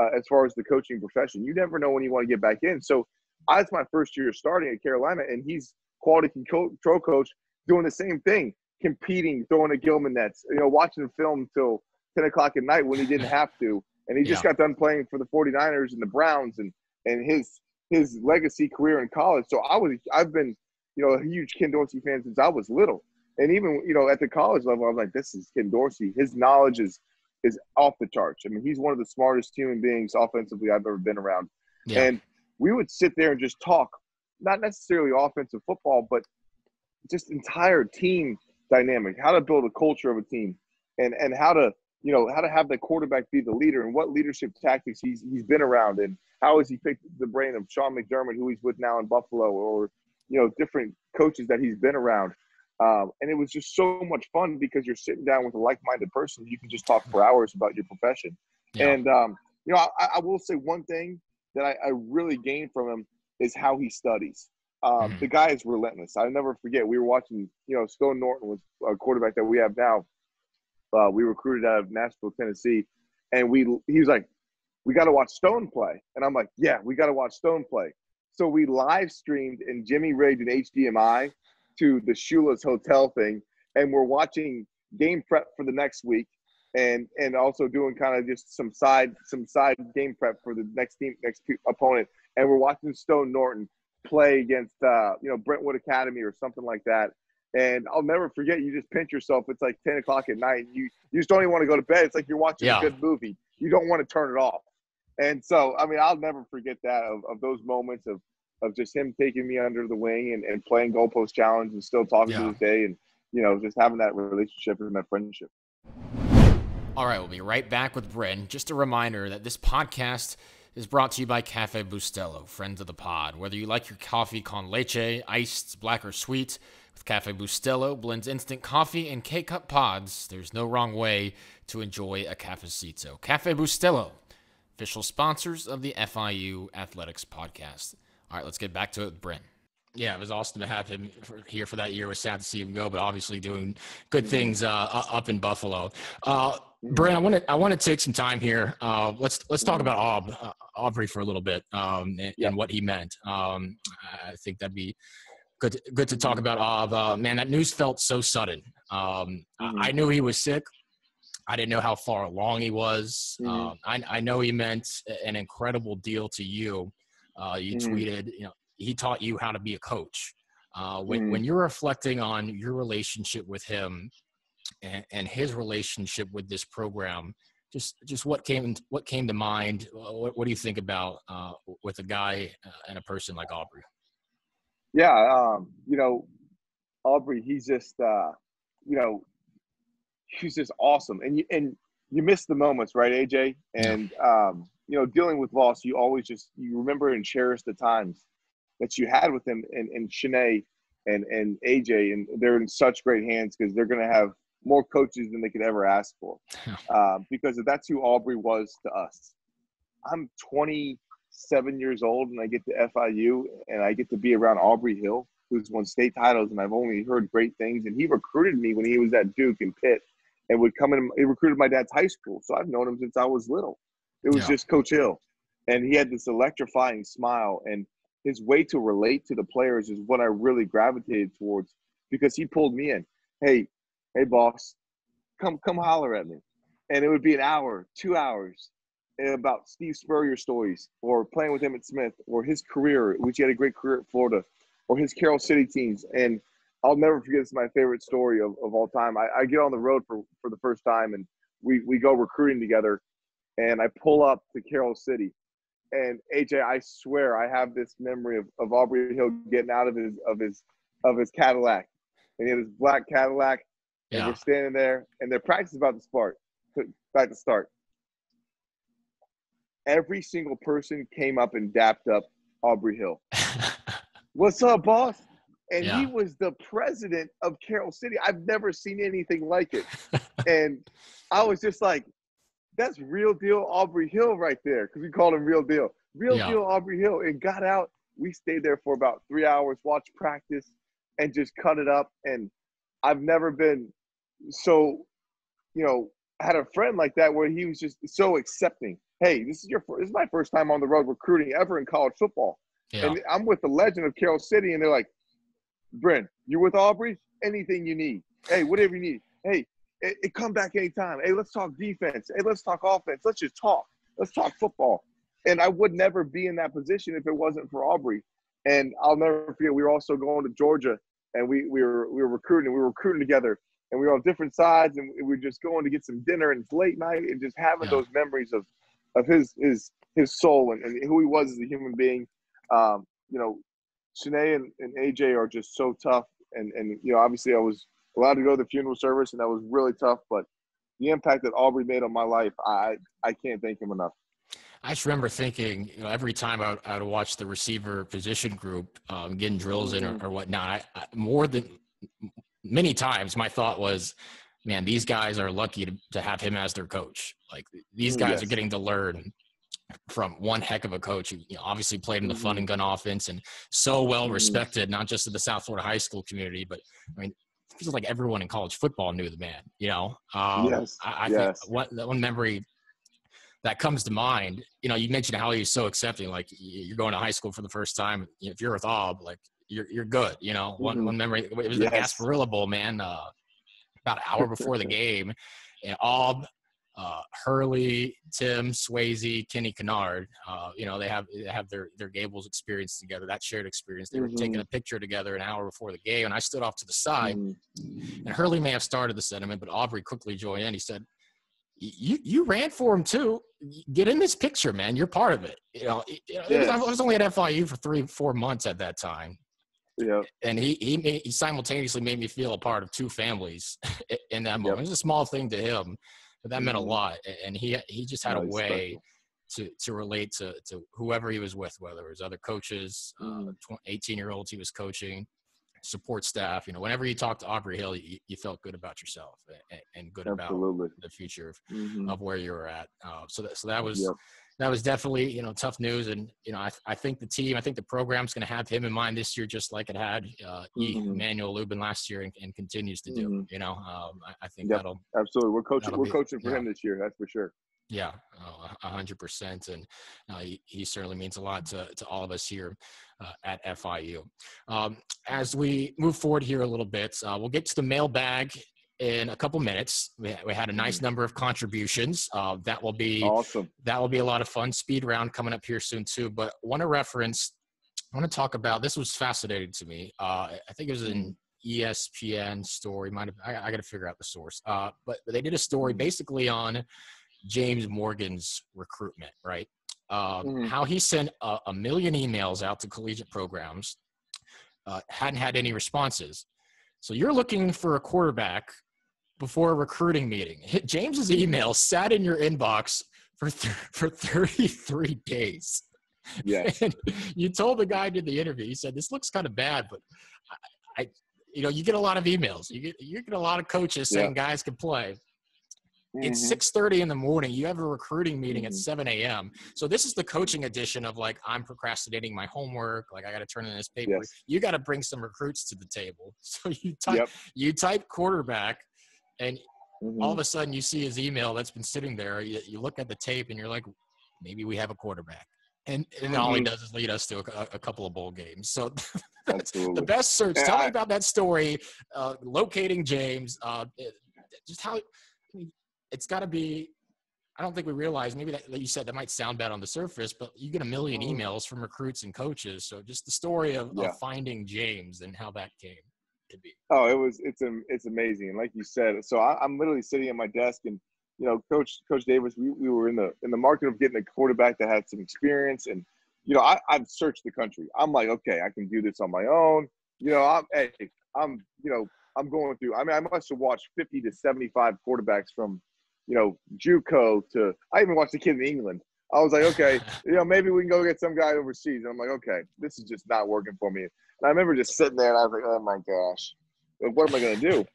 uh, as far as the coaching profession. You never know when you want to get back in. So, I was my first year starting at Carolina, and he's quality control coach doing the same thing, competing, throwing a Gilman nets, you know, watching the film till 10 o'clock at night when he didn't have to. And he just yeah. got done playing for the 49ers and the Browns and, and his his legacy career in college. So I was I've been, you know, a huge Ken Dorsey fan since I was little. And even, you know, at the college level, I was like, this is Ken Dorsey. His knowledge is is off the charts. I mean, he's one of the smartest human beings offensively I've ever been around. Yeah. And we would sit there and just talk, not necessarily offensive football, but just entire team dynamic, how to build a culture of a team and and how to you know how to have the quarterback be the leader and what leadership tactics he's he's been around and how has he picked the brain of Sean McDermott who he's with now in Buffalo or you know different coaches that he's been around. Um, and it was just so much fun because you're sitting down with a like-minded person. You can just talk for hours about your profession. Yeah. and um, you know I, I, will say one thing that I, I, really gained from him is how he studies. Um, mm-hmm. the guy is relentless. I never forget. We were watching you know Stone Norton was a quarterback that we have now uh, we recruited out of Nashville, Tennessee, and we he was like, "We got to watch Stone play," and I'm like, "Yeah, we got to watch Stone play." So we live streamed and Jimmy rigged an HDMI to the Shula's Hotel thing, and we're watching game prep for the next week, and and also doing kind of just some side some side game prep for the next team next opponent, and we're watching Stone Norton play against uh, you know Brentwood Academy or something like that, and I'll never forget. You just pinch yourself. It's like ten o'clock at night. And you you just don't even want to go to bed. It's like you're watching yeah. a good movie. You don't want to turn it off. And so, I mean, I'll never forget that of, of those moments of of just him taking me under the wing and, and playing goalpost challenge and still talking yeah. to this day and you know just having that relationship and that friendship. All right, we'll be right back with Bryn. Just a reminder that this podcast is brought to you by Cafe Bustelo, friends of the pod. Whether you like your coffee con leche, iced, black, or sweet Cafe Bustelo blends instant coffee and K-Cup pods. There's no wrong way to enjoy a cafecito. Cafe Bustelo, official sponsors of the FIU Athletics podcast. All right, let's get back to it, with Bryn. Yeah, it was awesome to have him here for that year. It was sad to see him go, but obviously doing good things uh, up in Buffalo. Uh. Bryn, I want to I want to take some time here. Uh, let's let's talk about Aub, uh, Aubrey for a little bit um, and, and, what he meant. Um, I think that'd be good. To, good to talk about Aub. Uh, man, that news felt so sudden. Um, mm-hmm. I knew he was sick. I didn't know how far along he was. Mm-hmm. Um, I, I, know he meant an incredible deal to you. Uh, you mm-hmm. tweeted, you know, he taught you how to be a coach. Uh, when, mm-hmm. when you're reflecting on your relationship with him and, and, his relationship with this program, just just what came what came to mind? What, what do you think about uh, with a guy uh, and a person like Aubrey? Yeah, um, you know, Aubrey, he's just uh, you know he's just awesome. And you and you miss the moments, right, AJ? And um, you know, dealing with loss, you always just you remember and cherish the times that you had with him and, and Chiney and and AJ, and they're in such great hands because they're going to have more coaches than they could ever ask for. Uh, because that's who Aubrey was to us. I'm 27 years old and I get to FIU and I get to be around Aubrey Hill, who's won state titles, and I've only heard great things. And he recruited me when he was at Duke and Pitt and would come in. He recruited my dad's high school, so I've known him since I was little. It was yeah. just Coach Hill, and he had this electrifying smile, and his way to relate to the players is what I really gravitated towards because he pulled me in. Hey, hey, boss, come come holler at me, and it would be an hour, two hours about Steve Spurrier stories, or playing with Emmitt Smith, or his career, which he had a great career at Florida, or his Carol City teams, and I'll never forget. It's my favorite story of, of all time. I, I get on the road for, for the first time and we, we go recruiting together and I pull up to Carol City. And AJ, I swear I have this memory of, of Aubrey Hill getting out of his of his of his Cadillac. And he had his black Cadillac. And yeah. we're standing there and their practice about to start. About to start. Every single person came up and dapped up Aubrey Hill. What's up, boss? and yeah. he was the president of Carol City. I've never seen anything like it. and I was just like, that's real deal Aubrey Hill right there, because we called him real deal. Real yeah. deal Aubrey Hill. And got out. We stayed there for about three hours, watched practice, and just cut it up. And I've never been so, you know, had a friend like that where he was just so accepting. Hey, this is your this is my first time on the road recruiting ever in college football. Yeah. And I'm with the legend of Carol City, and they're like, Bryn, you with Aubrey? Anything you need. Hey, whatever you need. Hey, it, it come back anytime. Hey, let's talk defense. Hey, let's talk offense. Let's just talk. Let's talk football. And I would never be in that position if it wasn't for Aubrey. And I'll never forget, we were also going to Georgia and we, we were we were recruiting. We were recruiting together and we were on different sides and we were just going to get some dinner and it's late night and just having yeah. those memories of of his his his soul and, and who he was as a human being. Um, you know, Chiney and, and AJ are just so tough. And, and, you know, obviously I was allowed to go to the funeral service and that was really tough. But the impact that Aubrey made on my life, I, I can't thank him enough. I just remember thinking, you know, every time I would, I would watch the receiver position group um, getting drills in or, mm-hmm. or whatnot, I, I, more than many times, my thought was, man, these guys are lucky to, to have him as their coach. Like these guys yes. are getting to learn from one heck of a coach who you know, obviously played in the fun and mm-hmm. gun offense and so well mm-hmm. respected, not just in the South Florida high school community, but I mean, it feels like everyone in college football knew the man. You know, um, yes, I, I yes. think one, one memory that comes to mind. You know, you mentioned how he's so accepting. Like you're going to high school for the first time. If you're with Aub, like you're you're good. You know, one mm-hmm. one memory it was yes. the Gasparilla Bowl, man. Uh, about an hour before the game, and Aub uh, Hurley, Tim, Swayze, Kenny Kennard. Uh, you know, they have they have their their Gables experience together, that shared experience. They mm-hmm. were taking mm-hmm. a picture together an hour before the game, and I stood off to the side. Mm-hmm. And Hurley may have started the sentiment, but Aubrey quickly joined in. He said, "You you ran for him too. Get in this picture, man. You're part of it. You know, yes. I was only at FIU for three four months at that time." Yeah. And he he made, he simultaneously made me feel a part of two families in that moment. Yep. It was a small thing to him, but that meant a mm-hmm. lot. And he he just had a way to to relate to to whoever he was with, whether it was other coaches, uh, mm. 18 year olds he was coaching, support staff. You know, whenever you talked to Aubrey Hill, you, you felt good about yourself and, and good Absolutely. about the future of, mm-hmm. of where you were at. Uh, so that so that was yep. That was definitely you know tough news. And you know, I, I think the team, I think the program's going to have him in mind this year, just like it had uh, mm-hmm. Emmanuel Lubin last year and, and continues to do. Mm-hmm. You know, um, I, I, think yep. that'll absolutely. We're coaching. We're be, coaching for yeah. him this year. That's for sure. Yeah, a hundred percent, and uh, he, he, certainly means a lot to, to all of us here uh, at FIU. Um, as we move forward here a little bit, uh, we'll get to the mailbag in a couple minutes. We, we had a nice mm-hmm. number of contributions. Uh, that will be awesome. That will be a lot of fun. Speed round coming up here soon too. But want to reference. I want to talk about this. Was fascinating to me. Uh, I think it was an ESPN story. Might have. I, I got to figure out the source. Uh, but they did a story mm-hmm. basically on James Morgan's recruitment, right? Uh, mm-hmm. How he sent a, a, million emails out to collegiate programs, uh, hadn't had any responses. So you're looking for a quarterback before a recruiting meeting. James's email sat in your inbox for th- for 33 days. Yeah. you told the guy did the interview. He said this looks kind of bad, but I, I, you know, you get a lot of emails. You get you get a lot of coaches saying yeah. guys can play. Mm-hmm. It's 6:30 in the morning. You have a recruiting meeting mm-hmm. at 7 a.m. So this is the coaching edition of like I'm procrastinating my homework. Like I got to turn in this paper. Yes. You got to bring some recruits to the table. So you type yep. you type quarterback, and mm-hmm. all of mm-hmm. a sudden you see his email that's been sitting there. You, you, look at the tape and you're like, maybe we have a quarterback. And, and all he mm-hmm. does is lead us to a, a couple of bowl games. So the best search. Tell I, me about that story, uh, locating James. Uh, just how it's got to be I don't think we realize maybe that like you said that might sound bad on the surface, but you get a million mm. emails from recruits and coaches. So just the story of, yeah. of, finding James and how that came to be. Oh, it was it's it's amazing. And like you said, so I, am literally sitting at my desk and you know, Coach Coach Davis, we, we were in the in the market of getting a quarterback that had some experience and you know, I, I've searched the country. I'm like, okay, I can do this on my own. You know, I'm hey, I'm you know, I'm going through I mean I must have watched 50 to 75 quarterbacks from you know, JUCO to I even watched the kid in England. I was like, okay, you know, maybe we can go get some guy overseas. And I'm like, okay, this is just not working for me. And I remember just sitting there and I was like, oh my gosh, what am I going to do?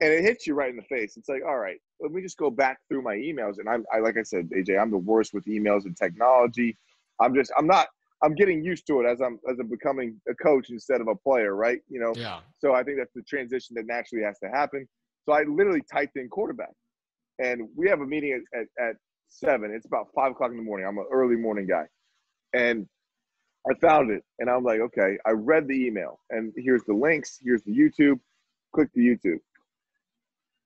And it hits you right in the face. It's like, all right, let me just go back through my emails. And I'm, I, like I said, AJ, I'm the worst with emails and technology. I'm just, I'm not, I'm getting used to it as I'm, as I'm becoming a coach instead of a player, right? You know? Yeah. So I think that's the transition that naturally has to happen. So I literally typed in quarterback and we have a meeting at, at, at seven. It's about five o'clock in the morning. I'm an early morning guy, and I found it, and I'm like, okay. I read the email, and here's the links. Here's the YouTube. Click the YouTube.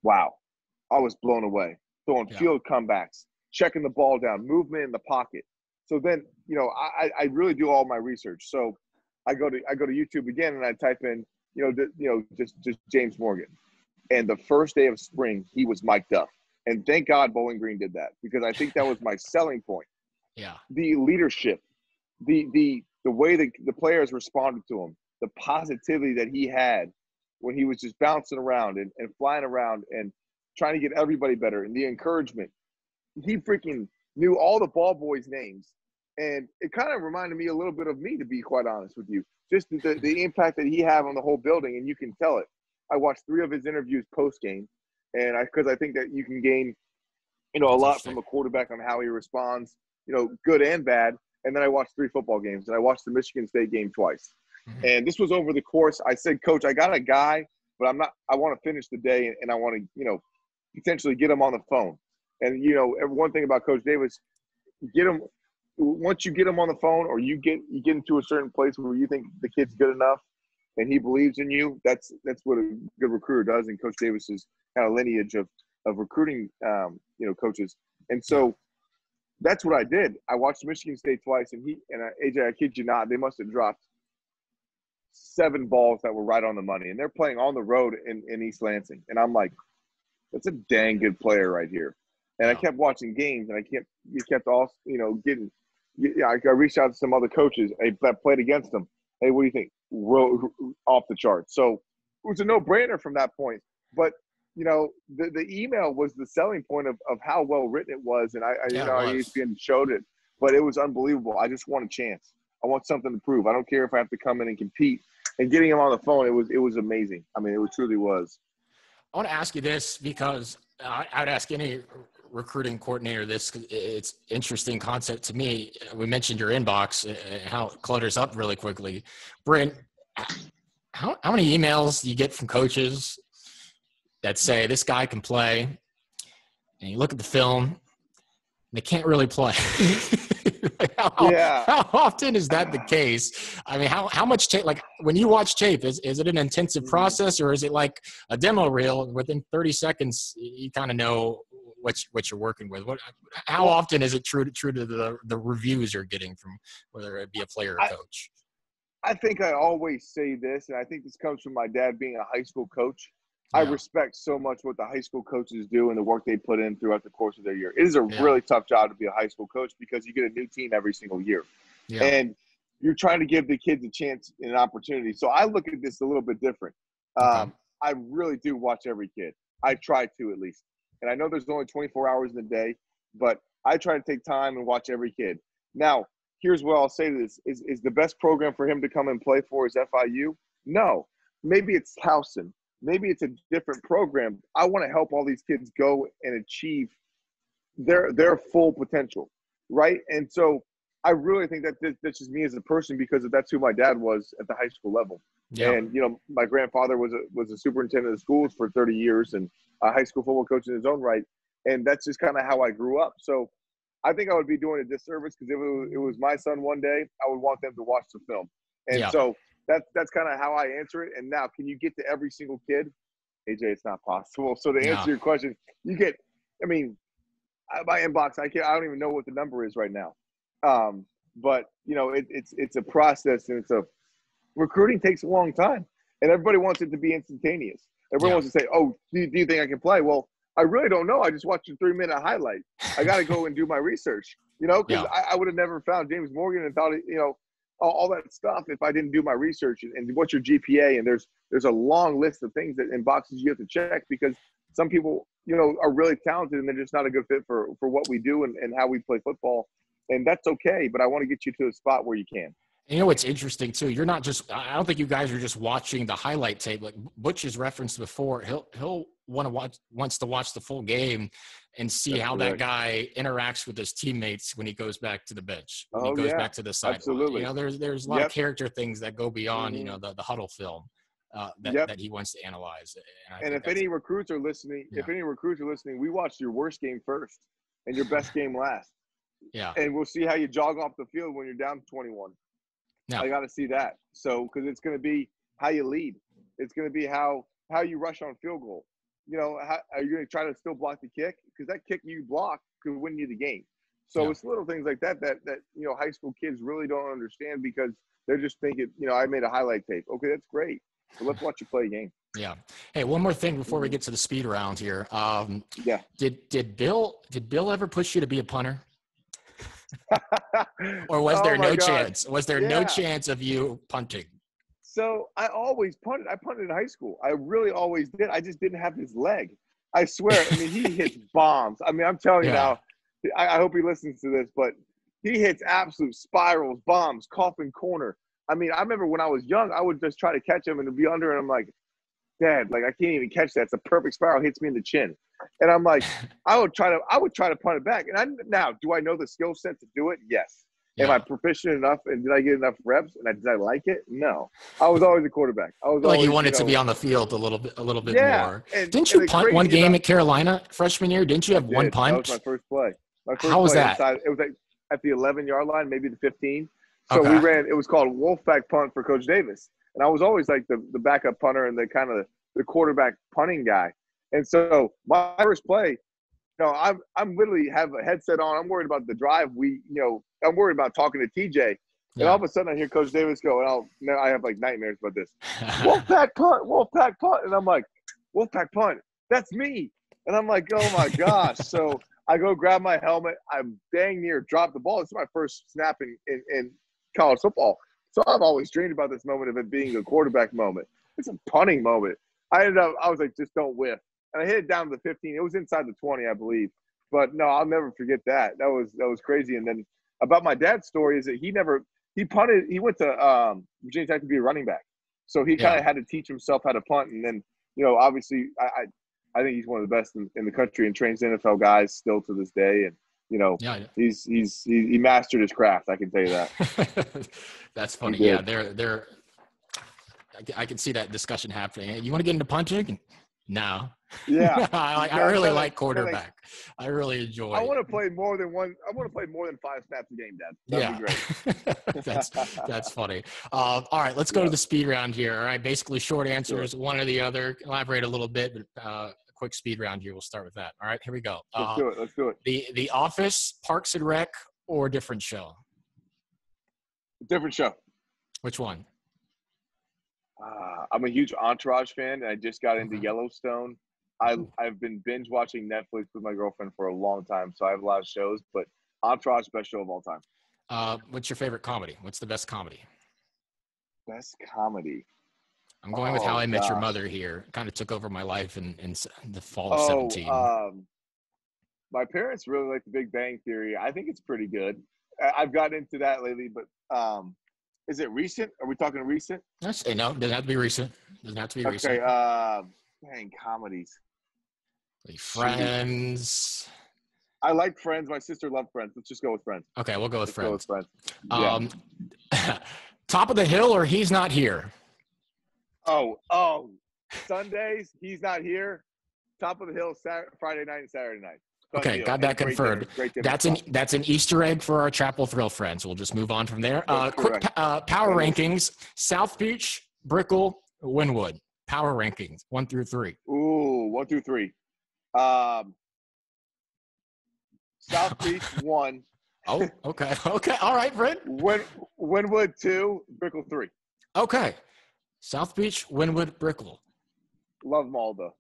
Wow, I was blown away. Throwing yeah. field comebacks, checking the ball down, movement in the pocket. So then, you know, I, I really do all my research. So I go to I go to YouTube again, and I type in, you know, you know, just just James Morgan. And the first day of spring, he was mic'd up. And thank God Bowling Green did that because I think that was my selling point. Yeah. The leadership, the the the way that the players responded to him, the positivity that he had when he was just bouncing around and, and flying around and trying to get everybody better and the encouragement. He freaking knew all the ball boys' names. And it kind of reminded me a little bit of me, to be quite honest with you. Just the, the impact that he had on the whole building, and you can tell it. I watched three of his interviews post game, and I because I think that you can gain, you know, a lot from a quarterback on how he responds, you know, good and bad. And then I watched three football games, and I watched the Michigan State game twice. Mm-hmm. And this was over the course. I said, Coach, I got a guy, but I'm not. I want to finish the day, and, and I want to, you know, potentially get him on the phone. And you know, one thing about Coach Davis, get him once you get him on the phone, or you get you get into a certain place where you think the kid's good enough, and he believes in you. That's that's what a good recruiter does. And Coach Davis is kind of lineage of of recruiting, um, you know, coaches. And so that's what I did. I watched Michigan State twice, and he and uh, I, AJ, I kid you not, they must have dropped seven balls that were right on the money, and they're playing on the road in, in East Lansing, and I'm like, that's a dang good player right here. And I kept watching games, and I kept you kept all you know getting. Yeah, I, I reached out to some other coaches that played against them. Hey, what do you think? off the charts. So it was a no-brainer from that point. But you know, the, the email was the selling point of, of how well written it was. And I, I yeah, you know, ESPN showed it, but it was unbelievable. I just want a chance. I want something to prove. I don't care if I have to come in and compete and getting him on the phone, it was it was amazing. I mean, it truly was. I want to ask you this because I, I'd ask any recruiting coordinator this. It's interesting concept to me. We mentioned your inbox, uh, how it clutters up really quickly. Bryn, how, how many emails do you get from coaches that say this guy can play, and you look at the film, and they can't really play. how, yeah. how often is that the case? I mean, how, how much tape, like when you watch tape, is, is it an intensive mm-hmm. process or is it like a demo reel? Within 30 seconds, you kind of know what, what you're working with. What, how often is it true to, true to the, the reviews you're getting from whether it be a player or coach? I, I think I always say this, and I think this comes from my dad being a high school coach. I respect so much what the high school coaches do and the work they put in throughout the course of their year. It is a yeah. really tough job to be a high school coach because you get a new team every single year. Yeah. And you're trying to give the kids a chance and an opportunity. So I look at this a little bit different. Um, I really do watch every kid. I try to at least. And I know there's only 24 hours in a day, but I try to take time and watch every kid. Now, here's what I'll say to this is, is the best program for him to come and play for is FIU? No. Maybe it's Towson maybe it's a different program. I want to help all these kids go and achieve their their full potential, right? And so I really think that this, this is me as a person because that's who my dad was at the high school level. Yeah. And you know, my grandfather was a was a superintendent of schools for 30 years and a high school football coach in his own right. And that's just kind of how I grew up. So I think I would be doing a disservice because if it was, it was my son one day, I would want them to watch the film. And yeah. so that's that's kind of how I answer it. And now, can you get to every single kid? AJ, it's not possible. So to answer your question, you get. I mean, my inbox, I can't. I don't even know what the number is right now. Um, but you know, it, it's it's a process, and it's a recruiting takes a long time, and everybody wants it to be instantaneous. Everyone yeah. wants to say, "Oh, do you, do you think I can play?" Well, I really don't know. I just watched a three minute highlight. I got to go and do my research. You know, because yeah. I, I would have never found James Morgan and thought, you know, all, all that stuff if I didn't do my research and, and what's your GPA and there's there's a long list of things that in boxes you have to check because some people you know are really talented and they're just not a good fit for for what we do and, and how we play football and that's okay but I want to get you to a spot where you can. You know what's interesting too? You're not just. I don't think you guys are just watching the highlight tape. Like Butch has referenced before, he'll he'll want to watch wants to watch the full game and see That's how correct. that guy interacts with his teammates when he goes back to the bench. When oh, he goes yeah. back to the sideline. Absolutely. You know, there's there's a lot yep. of character things that go beyond mm-hmm. you know the, the huddle film. Uh, that, yep. that he wants to analyze. And, and if any recruits are listening, yeah. if any recruits are listening, we watch your worst game first and your best game last. Yeah. And we'll see how you jog off the field when you're down 21. I got to see that. So, because it's going to be how you lead. It's going to be how how you rush on field goal. You know, how, are you going to try to still block the kick? Because that kick you block could win you the game. So yeah. it's little things like that that that you know high school kids really don't understand because they're just thinking, you know, I made a highlight tape. Okay, that's great. So let's watch you play a game. Yeah. Hey, one more thing before we get to the speed round here. Um, yeah. Did did Bill did Bill ever push you to be a punter? or was there oh no God. chance? Was there yeah. no chance of you punting? So I always punted. I punted in high school. I really always did. I just didn't have his leg. I swear. I mean, he hits bombs. I mean, I'm telling you now. I, I, hope he listens to this, but he hits absolute spirals, bombs, coffin corner. I mean, I remember when I was young, I would just try to catch him and be under, and I'm like, Dad, like I can't even catch that. It's a perfect spiral, hits me in the chin. And I'm like, I would try to, I would try to punt it back. And I now, do I know the skill set to do it? Yes. Yeah. Am I proficient enough? And did I get enough reps? And I, did I like it? No. I was always a quarterback. I was like always, you wanted you know, to be on the field a little bit, a little bit yeah, more. And, Didn't you punt one game at Carolina freshman year? Didn't you have one punt? That was my first play. My first How was that? Inside, it was like at the 11 yard line, maybe the 15. So okay. we ran. It was called Wolfpack punt for Coach Davis, and I was always like the the backup punter and the kind of the quarterback punting guy. And so my first play, you know, I'm I'm literally have a headset on. I'm worried about the drive. We, you know, I'm worried about talking to TJ. And yeah. all of a sudden I hear Coach Davis go, and I'll now I have like nightmares about this. Wolfpack punt, Wolfpack punt. And I'm like, Wolfpack punt, that's me. And I'm like, oh my gosh. so I go grab my helmet. I'm dang near drop the ball. It's my first snap in, in, in college football. So I've always dreamed about this moment of it being a quarterback moment. It's a punting moment. I ended up, I was like, just don't whiff. And I hit it down to the 15. It was inside the 20, I believe. But no, I'll never forget that. That was that was crazy. And then about my dad's story is that he never he punted. He went to um, Virginia Tech to be a running back. So he kind of yeah. had to teach himself how to punt, and then you know, obviously, I I, I think he's one of the best in, in, the country and trains NFL guys still to this day, and you know, yeah, yeah. he's he's he, he, mastered his craft. I can tell you that. That's funny. Yeah, they're they're. I can see that discussion happening. You want to get into punching? No. Yeah. I, I really like quarterback. I really enjoy. I want to play more than one. I want to play more than five snaps a game, Dad. That'd yeah. that's that's funny. Uh, all right, let's go yeah. to the speed round here. All right, basically short answers, sure. one or the other. Elaborate a little bit, but uh, quick speed round here. We'll start with that. All right, here we go. Let's uh, do it. Let's do it. The The Office, Parks and Rec, or different show? Different show. Which one? Uh, I'm a huge Entourage fan, and I just got into Yellowstone. I, I've been binge watching Netflix with my girlfriend for a long time, so I have a lot of shows. But Entourage, best show of all time. Uh, what's your favorite comedy? What's the best comedy? Best comedy. I'm going oh, with How I Met Your Mother here. Kind of took over my life in, in the fall of oh, 17. Um, my parents really like The Big Bang Theory. I think it's pretty good. I've gotten into that lately, but um, is it recent? Are we talking recent? Yes. No, doesn't have to be recent. Doesn't have to be okay, recent. Okay. Uh, dang, comedies. Friends. I like Friends. My sister loved Friends. Let's just go with Friends. Okay, we'll go with Friends. Go with Friends. Um, top of the hill or he's not here. Oh, oh, Sundays he's not here. Top of the hill Saturday, Friday night and Saturday night. Okay, got that confirmed. That's an that's an Easter egg for our Chapel Thrill friends. We'll just move on from there. Uh, quick uh, power rankings: South Beach, Brickell, Wynwood. Power rankings one through three. Ooh, one through three. Um, South Beach one. Oh, okay, okay, all right, Fred. Win, Wynwood two, Brickell three. Okay, South Beach, Wynwood, Brickell. Love Malda.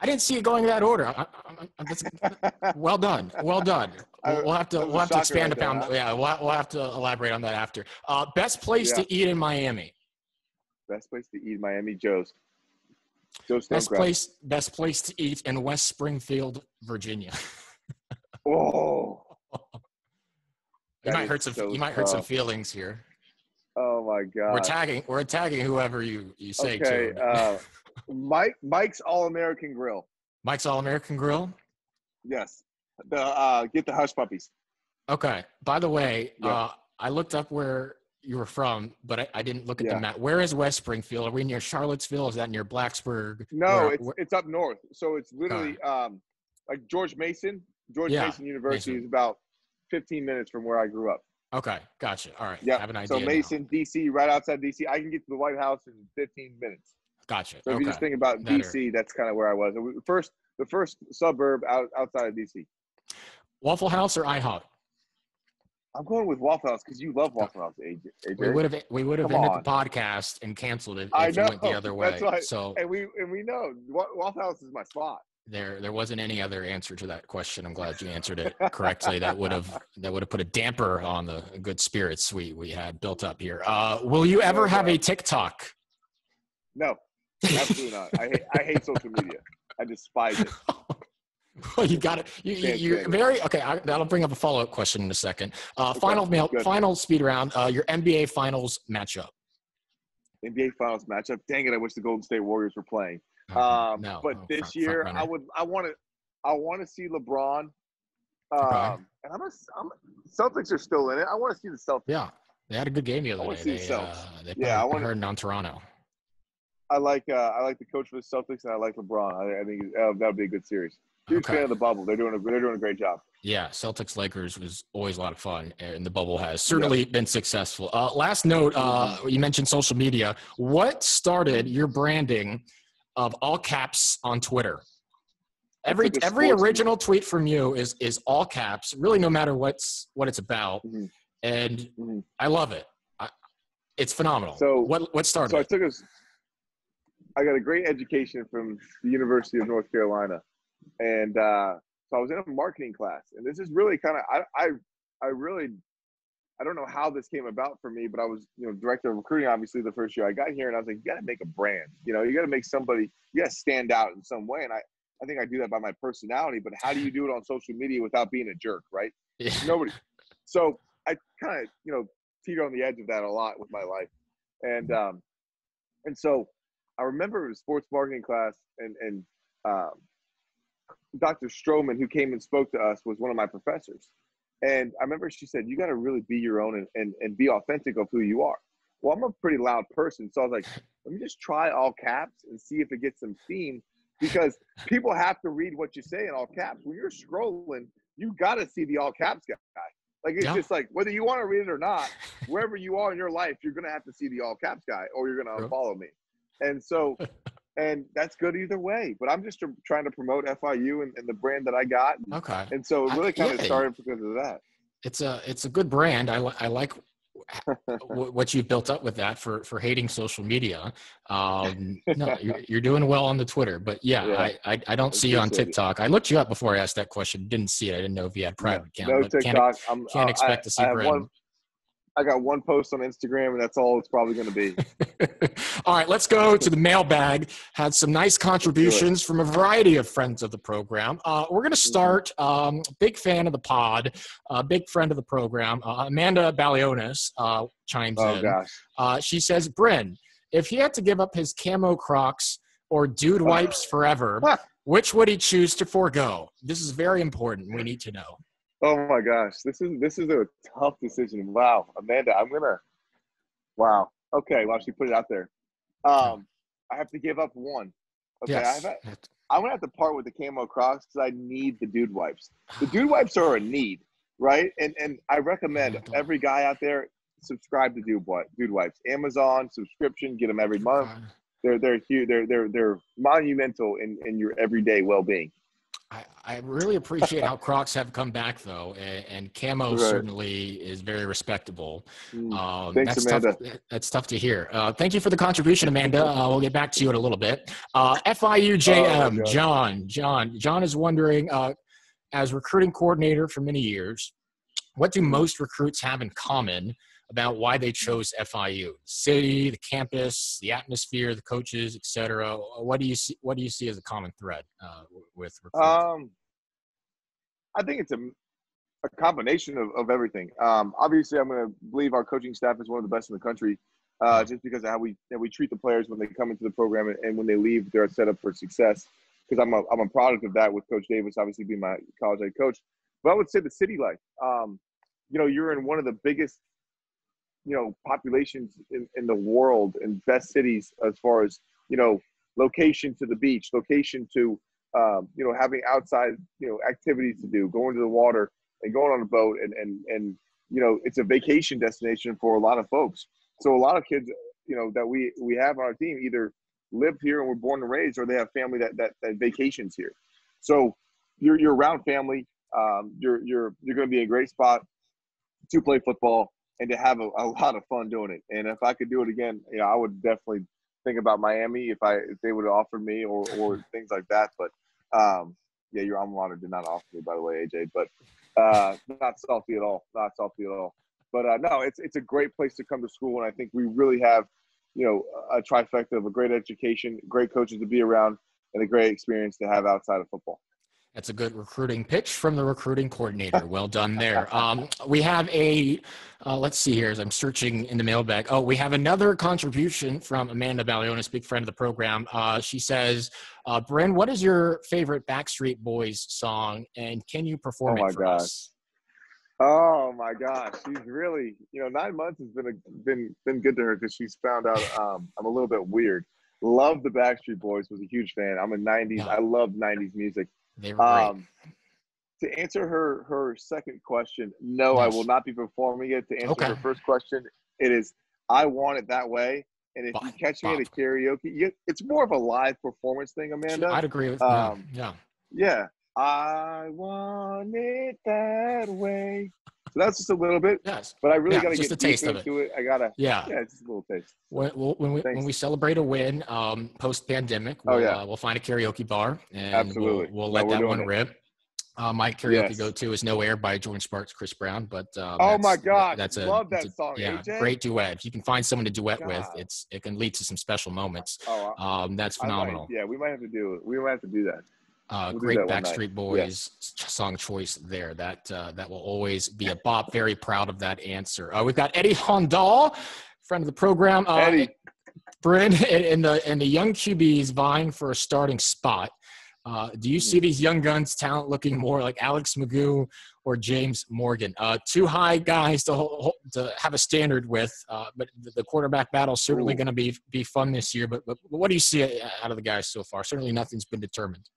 I didn't see it going in that order. I, I, well done, well done. We'll, we'll have to we'll have to expand right upon. There, yeah, we'll, we'll have to elaborate on that after. Uh, best place yeah. to eat in Miami. Best place to eat in Miami, Joe's. Best place best place to eat in West Springfield, Virginia. oh. You might hurt some. So you might hurt some feelings here. Oh my god. We're tagging. We're tagging whoever you you say okay, to. Uh, Mike Mike's All American Grill. Mike's All American Grill. Yes. The uh, get the hush puppies. Okay. By the way, yeah. uh, I looked up where you were from, but I, I didn't look at yeah. the map. Where is West Springfield? Are we near Charlottesville? Is that near Blacksburg? No, where, it's it's up north. So it's literally um, like George Mason. George yeah, Mason University Mason. is about 15 minutes from where I grew up. Okay, gotcha. All right. Yeah. Have an idea. So Mason, now. DC, right outside DC. I can get to the White House in 15 minutes. Gotcha. So if okay. you just think about. DC, that's kind of where I was. First, the first suburb out, outside of DC. Waffle House or IHOP? I'm going with Waffle House because you love Waffle House, AJ. We would have we would have ended on. the podcast and canceled it if I know. went the other way. Right. So and we and we know Waffle House is my spot. There there wasn't any other answer to that question. I'm glad you answered it correctly. that would have that would have put a damper on the good spirits we we had built up here. Uh, will you ever have a TikTok? No. Absolutely not. I hate, I hate social media. I despise it. well, you got it. You, you, are very okay. I, that'll bring up a follow up question in a second. Uh, okay, final mail, final speed round. Uh, your NBA Finals matchup. NBA Finals matchup. Dang it! I wish the Golden State Warriors were playing. Um, no, but oh, this front, year, front I would. I want to. I want to see LeBron. Um, okay. And I'm, a, I'm Celtics are still in it. I want to see the Celtics. Yeah, they had a good game the other day. They, uh, they yeah, I want to on Toronto. I like uh, I like the coach for the Celtics, and I like LeBron. I, I think uh, that would be a good series. Huge okay. fan of the bubble. They're doing a they're doing a great job. Yeah, Celtics Lakers was always a lot of fun, and the bubble has certainly been successful. Uh, last note, uh, you mentioned social media. What started your branding of all caps on Twitter? Every every original tweet from you is is all caps. Really, no matter what's what it's about, mm-hmm. and mm-hmm. I love it. I, it's phenomenal. So what what started? So I took a I got a great education from the University of North Carolina, and uh, so I was in a marketing class, and this is really kind of I, I I really I don't know how this came about for me, but I was you know director of recruiting obviously the first year I got here, and I was like, you got to make a brand, you know, you got to make somebody, you got to stand out in some way, and I I think I do that by my personality, but how do you do it on social media without being a jerk, right? Yeah. Nobody. So I kind of you know teeter on the edge of that a lot with my life, and um, And so I remember sports marketing class and and um, Dr. Stroman, who came and spoke to us, was one of my professors. And I remember she said, You got to really be your own and, and, and be authentic of who you are. Well, I'm a pretty loud person. So I was like, Let me just try all caps and see if it gets some steam because people have to read what you say in all caps. When you're scrolling, you got to see the all caps guy. Like it's yeah. just like whether you want to read it or not, wherever you are in your life, you're gonna have to see the all caps guy, or you're gonna follow me. And so and that's good either way. But I'm just trying to promote FIU and, and the brand that I got. Okay. And so it really kind of started because of that. It's a it's a good brand. I I like what you've built up with that for for hating social media. Um, no, you're, you're, doing well on the Twitter, but yeah, yeah. I, I, I don't see you on TikTok. It. I looked you up before I asked that question. Didn't see it. I didn't know if you had private yeah. account. No TikTok. Can't, can't expect I, to see Brandon. One, I got one post on Instagram, and that's all it's probably going to be. all right, let's go to the mailbag. Had some nice contributions from a variety of friends of the program. Uh, we're going to mm-hmm. start. Um, big fan of the pod, uh, big friend of the program. Uh, Amanda Balionis uh, chimes oh, in. Gosh. Uh, she says, "Bryn, if he had to give up his camo Crocs or dude wipes forever, which would he choose to forego? This is very important. We need to know." Oh my gosh, this is this is a tough decision. Wow, Amanda, I'm gonna. Wow. Okay. Well, she put it out there. Um, I have to give up one. Okay. Yes. I I'm gonna have to part with the camo Crocs because I need the dude wipes. The dude wipes are a need, right? And and I recommend every guy out there subscribe to dude dude wipes. Amazon subscription, get them every month. They're they're huge. They're they're they're monumental in in your everyday well being. I, I really appreciate how Crocs have come back though, and, and camo right. certainly is very respectable. Mm. Um, Thanks, that's Amanda. Tough, that's tough to hear. Uh, thank you for the contribution, Amanda. Uh, we'll get back to you in a little bit. Uh, FIUJM, oh, John, John, John is wondering, uh, as recruiting coordinator for many years, what do most recruits have in common about why they chose FIU, the city, the campus, the atmosphere, the coaches, etc. What do you see? What do you see as a common thread uh, with recruiting? Um, I think it's a, a combination of, of everything. Um, obviously, I'm going to believe our coaching staff is one of the best in the country, uh, just because of how we how we treat the players when they come into the program and, and when they leave, they're set up for success. Because I'm a I'm a product of that with Coach Davis, obviously being my college head coach. But I would say the city life. Um, you know, you're in one of the biggest you know populations in, in the world and best cities as far as you know location to the beach location to um, you know having outside you know activities to do going to the water and going on a boat and and and you know it's a vacation destination for a lot of folks. So a lot of kids you know that we we have on our team either live here and were born and raised or they have family that that, that vacations here. So you're you're around family um, you're you're you're going to be a great spot to play football and to have a, a, lot of fun doing it. And if I could do it again, you know, I would definitely think about Miami if I if they would have offered me or or things like that. But um, yeah, your alma mater did not offer me, by the way, AJ. But uh, not salty at all. Not salty at all. But uh, no, it's it's a great place to come to school, and I think we really have, you know, a trifecta of a great education, great coaches to be around, and a great experience to have outside of football. That's a good recruiting pitch from the recruiting coordinator. Well done there. Um, we have a, uh, let's see here as I'm searching in the mailbag. Oh, we have another contribution from Amanda Balionis, big friend of the program. Uh, she says, uh, Bryn, what is your favorite Backstreet Boys song and can you perform oh it for gosh. us? Oh my gosh, she's really, you know, nine months has been a, been been good to her because she's found out um, I'm a little bit weird. Love the Backstreet Boys. Was a huge fan. I'm a '90s. I love '90s music. They were um, To answer her her second question, no. I will not be performing it. To answer okay. her first question, it is I want it that way. And if Bob, you catch me Bob. at a karaoke, you, it's more of a live performance thing, Amanda. I'd agree with um, yeah. Yeah. I want it that way. So that's just a little bit. Yes. But I really yeah, got to get a taste of it. it. I gotta. Yeah. Yeah, it's just a little taste. When, when we Thanks. when we celebrate a win um, post pandemic, oh, we'll, oh, yeah. Uh, we'll find a karaoke bar and Absolutely. we'll, we'll let no, that one it. rip. Uh, my karaoke yes. go to is "No Air" by Jordin Sparks, Chris Brown. But um, oh my god, that's a love that a, song. Yeah, AJ? great duet. If you can find someone to duet god. with, it's it can lead to some special moments. Oh, um, that's phenomenal. Might, yeah, we might have to do it. We might have to do that. Uh, we'll great Backstreet Boys yeah. song choice there. That uh, that will always be a bop. Very proud of that answer. Uh, we've got Eddie Hondal, friend of the program. Uh, Eddie. Bryn, and the and the young QBs vying for a starting spot. Uh, do you see mm-hmm. these young guns talent looking more like Alex McGough or James Morgan? Uh, two high guys to hold, to have a standard with, uh, but the quarterback battle is certainly going to be be fun this year. But, but what do you see out of the guys so far? Certainly, nothing's been determined.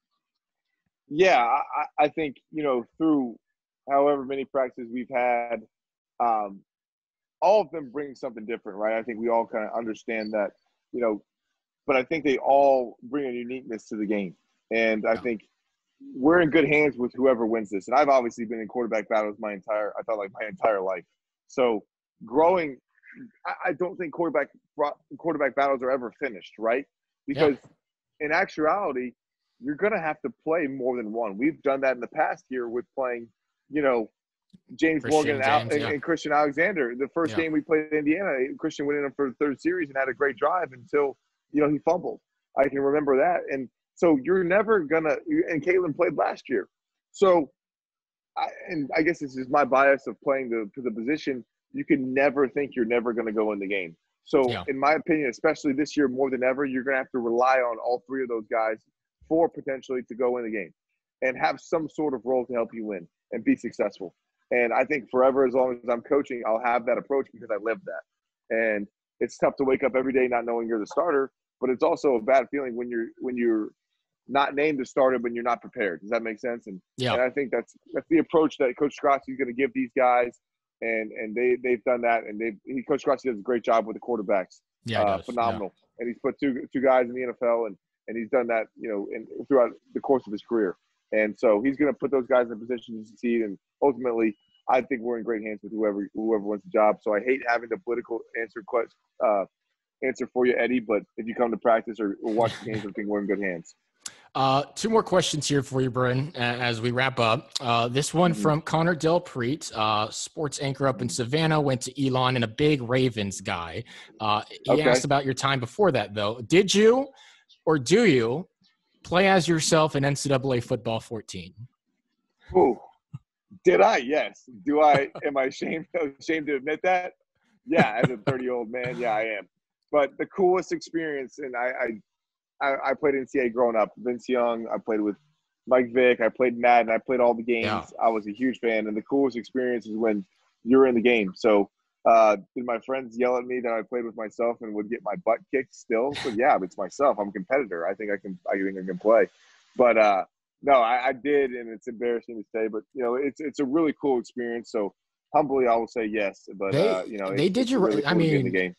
Yeah, I, I think you know through however many practices we've had, um, all of them bring something different, right? I think we all kind of understand that, you know, but I think they all bring a uniqueness to the game. And I think we're in good hands with whoever wins this. And I've obviously been in quarterback battles my entire, I felt like my entire life. So growing, I don't think quarterback quarterback battles are ever finished, right? Because yeah. in actuality, you're going to have to play more than one. We've done that in the past year with playing, you know, James Christian Morgan James, and, yeah. and, Christian Alexander. The first yeah. game we played in Indiana, Christian went in for the third series and had a great drive until you know he fumbled. I can remember that, and so you're never gonna. And Kaylan played last year, so I, and I guess this is my bias of playing the to the position. You can never think you're never going to go in the game. So, yeah. in my opinion, especially this year more than ever, you're going to have to rely on all three of those guys for potentially to go in the game and have some sort of role to help you win and be successful. And I think forever, as long as I'm coaching, I'll have that approach because I live that. And it's tough to wake up every day not knowing you're the starter, but it's also a bad feeling when you're when you're not named the starter but you're not prepared. Does that make sense? And yeah, and I think that's that's the approach that Coach Skrosky is going to give these guys, and and they they've done that, and they he, Coach Skrosky does a great job with the quarterbacks. Yeah, uh, phenomenal, yeah. and he's put two two guys in the NFL, and and he's done that you know in, throughout the course of his career. And so he's going to put those guys in a position to succeed. And ultimately, I think we're in great hands with whoever whoever wins the job. So I hate having the political answer uh, answer for you, Eddie. But if you come to practice or, or watch the games, I think we're in good hands. Uh, two more questions here for you, Bryn, as we wrap up. Uh, this one mm-hmm. from Connor Delpreet, uh, sports anchor up in Savannah, went to Elon and a big Ravens guy. Uh, he okay. asked about your time before that, though. Did you or do you play as yourself in NCAA football 14? Ooh, did I? Yes. Do I? am I ashamed ashamed to admit that? Yeah, as a 30 year old man, yeah, I am. But the coolest experience, and I, I, I played NCAA growing up. Vince Young. I played with Mike Vick. I played Madden. I played all the games. Yeah. I was a huge fan, and the coolest experience is when you're in the game. So uh, did my friends yell at me that I played with myself and would get my butt kicked still? So yeah, it's myself. I'm a competitor. I think I can. I think I can play. But uh, no, I, I, did, and it's embarrassing to say, but you know, it's it's a really cool experience. So humbly, I will say yes. But they, uh, you know, they did you. Really cool I mean, the game.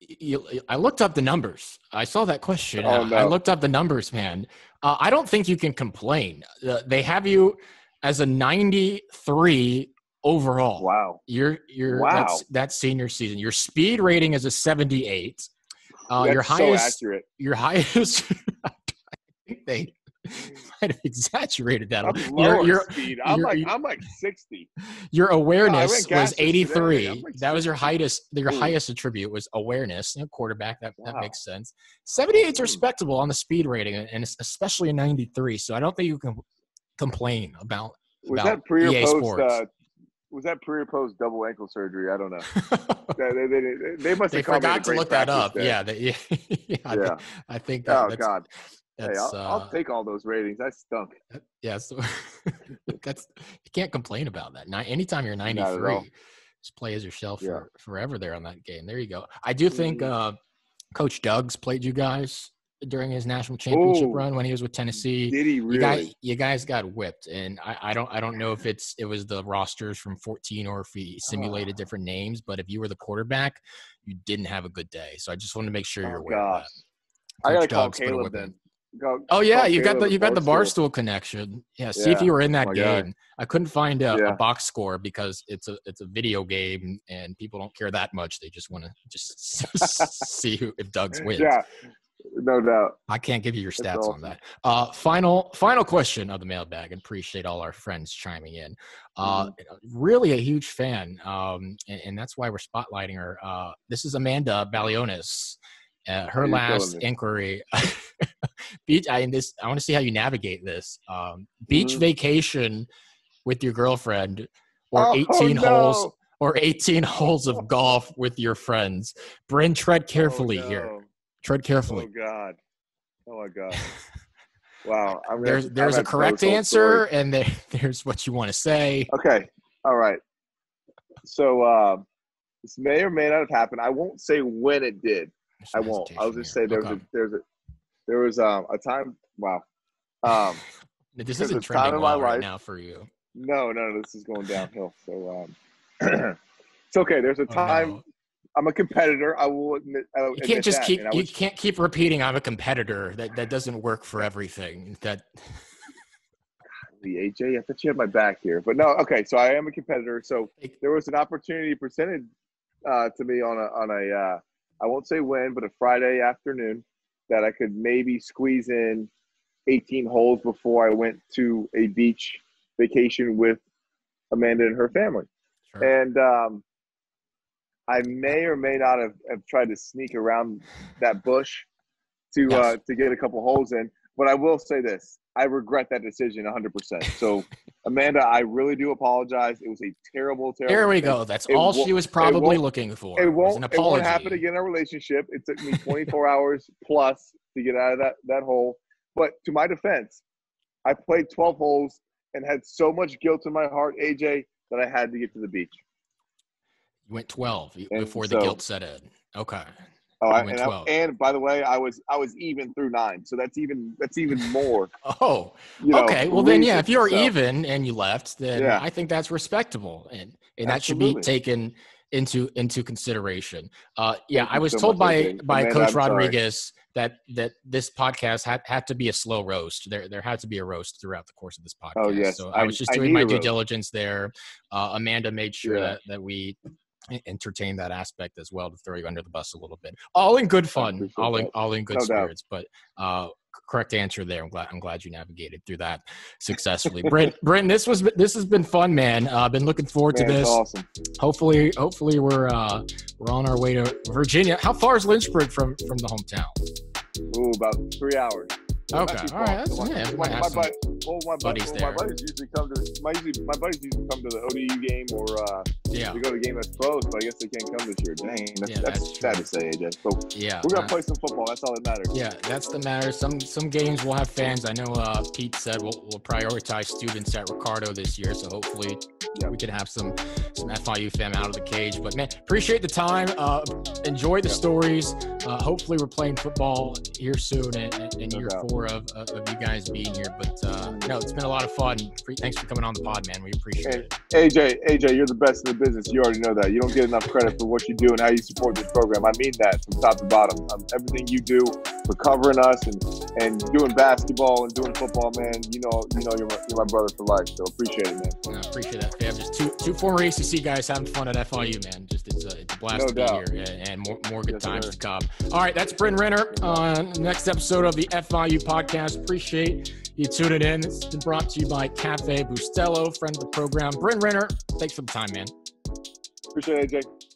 You, I looked up the numbers. I saw that question. Oh, no. I looked up the numbers, man. Uh, I don't think you can complain. Uh, they have you as a 93 overall. Wow. You're you're wow. that's that's senior season. Your speed rating is a 78. Uh, that's your highest so your highest I think they might have exaggerated that. I'm your, your, speed. I'm your, like I'm like 60. Your awareness oh, was 83. Like that was your highest your Ooh. highest attribute was awareness. You know, quarterback that wow. that makes sense. 78 is respectable on the speed rating and especially a 93. So I don't think you can complain about was about that pre or EA post uh, was that pre or post double ankle surgery? I don't know. they, they, they, they, must they forgot to look that up. Yeah, they, yeah, yeah, I yeah. Think, I think that, oh God. Hey, I'll, uh, I'll, take all those ratings. I stunk. Yeah, so that's you can't complain about that. Not, anytime you're 93, just play as yourself yeah. for, forever there on that game. There you go. I do think mm-hmm. uh, Coach Doug's played you guys during his national championship run when he was with Tennessee. Did he really? You guys, you guys got whipped, and I, I, don't I don't know if it's it was the rosters from 14 or if he simulated oh. different names. But if you were the quarterback, you didn't have a good day. So I just wanted to make sure oh, you're oh, aware gosh. of that. I gotta Doug's call Caleb then. Go, oh yeah, you got the you got the barstool connection. Yeah, see yeah. if you were in oh that oh game. God. I couldn't find a, yeah. a, box score because it's a it's a video game and people don't care that much. They just want to just see who if Doug's wins. Yeah, no doubt. I can't give you your stats awesome. on that. Uh, final final question of the mailbag, and appreciate all our friends chiming in. Uh, mm-hmm. Really a huge fan, um, and, and, that's why we're spotlighting her. Uh, this is Amanda Balionis. Uh, her last inquiry. beach. I in this. I want to see how you navigate this. Um, beach mm-hmm. vacation with your girlfriend, or oh, 18 no. holes, or 18 holes of golf with your friends. Bryn, tread oh, carefully oh, no. here. Tread carefully. Oh God. Oh my God. Wow. I'm there's there's a correct answer, and there, there's what you want to say. Okay. All right. So uh, this may or may not have happened. I won't say when it did. I won't. I'll just say there was a, there's a there was um, a time. Wow. Um, this isn't trending well right life. now for you. No, no, this is going downhill. So um, it's okay. There's a time. Oh, no. I'm a competitor. I will admit. I'll you can't just keep. You can't keep repeating. I'm a competitor. That that doesn't work for everything. That. The AJ, I thought you had my back here, but no. Okay, so I am a competitor. So there was an opportunity presented uh, to me on a on a. Uh, I won't say when, but a Friday afternoon that I could maybe squeeze in 18 holes before I went to a beach vacation with Amanda and her family. Sure. And um, I may or may not have, have tried to sneak around that bush to yes. uh, to get a couple holes in. But I will say this: I regret that decision 100%. So, Amanda, I really do apologize. It was a terrible, terrible. There we go. That's it all she was probably looking for. It won't, it won't happen again in our relationship. It took me 24 hours plus to get out of that, that hole. But to my defense, I played 12 holes and had so much guilt in my heart, AJ, that I had to get to the beach. You went 12 and before so, the guilt set in. Okay. Oh, I, and, I, and, by the way, I was I was even through nine, so that's even that's even more. oh, you know, okay. Well, then, yeah, if you're so. even and you left, then yeah. I think that's respectable, and and that should be taken into into consideration. Uh, yeah, Thank I was so told by by Amanda, Coach I'm Rodriguez sorry. that that this podcast had had to be a slow roast. There there had to be a roast throughout the course of this podcast. Oh yes, so I, I was just doing my due diligence there. Uh, Amanda made sure yeah. that that we entertain that aspect as well to throw you under the bus a little bit. All in good fun, all in all in good no spirits. Doubt. But uh, correct answer there. I'm glad I'm glad you navigated through that successfully. Brent, Brent, this was this has been fun, man. I've uh, been looking forward man, to this. Awesome. Hopefully, hopefully we're uh, we're on our way to Virginia. How far is Lynchburg from from the hometown? Ooh, about three hours. Okay, all right. That's, yeah, my, my, well, my buddies well, My buddies usually come to my usually my buddies usually come to the ODU game or uh, yeah. to go to game that's close, but I guess they can't come this year. Dang, that's, yeah, that's, that's sad to say, AJ. But yeah, we're gonna uh, play some football. That's all that matters. Yeah, that's the matter. Some some games will have fans. I know uh, Pete said we'll, we'll prioritize students at Riccardo this year, so hopefully yeah. we can have some some FIU fam out of the cage. But man, appreciate the time. Uh, enjoy the stories. Uh, hopefully, we're playing football here soon, and, and year four of, of you guys being here. But uh, no, it's been a lot of fun. Thanks for coming on the pod, man. We appreciate it. AJ, AJ, you're the best in the business. You already know that. You don't get enough credit for what you do and how you support this program. I mean that from top to bottom. Um, everything you do for covering us and, and doing basketball and doing football, man. You know, you know, you're my, you're my brother for life. So appreciate it, man. I appreciate that, fam. Just two two former ACC guys having fun at FIU, man. Just it's a, it's a blast no to doubt. be here and, and more, more good yes, times sir. to come. All right, that's Bryn Renner on next episode of the FIU podcast. Appreciate you tuning in. It's been brought to you by Cafe Bustelo, friend of the program. Bryn Renner, thanks for the time, man. Appreciate it, AJ.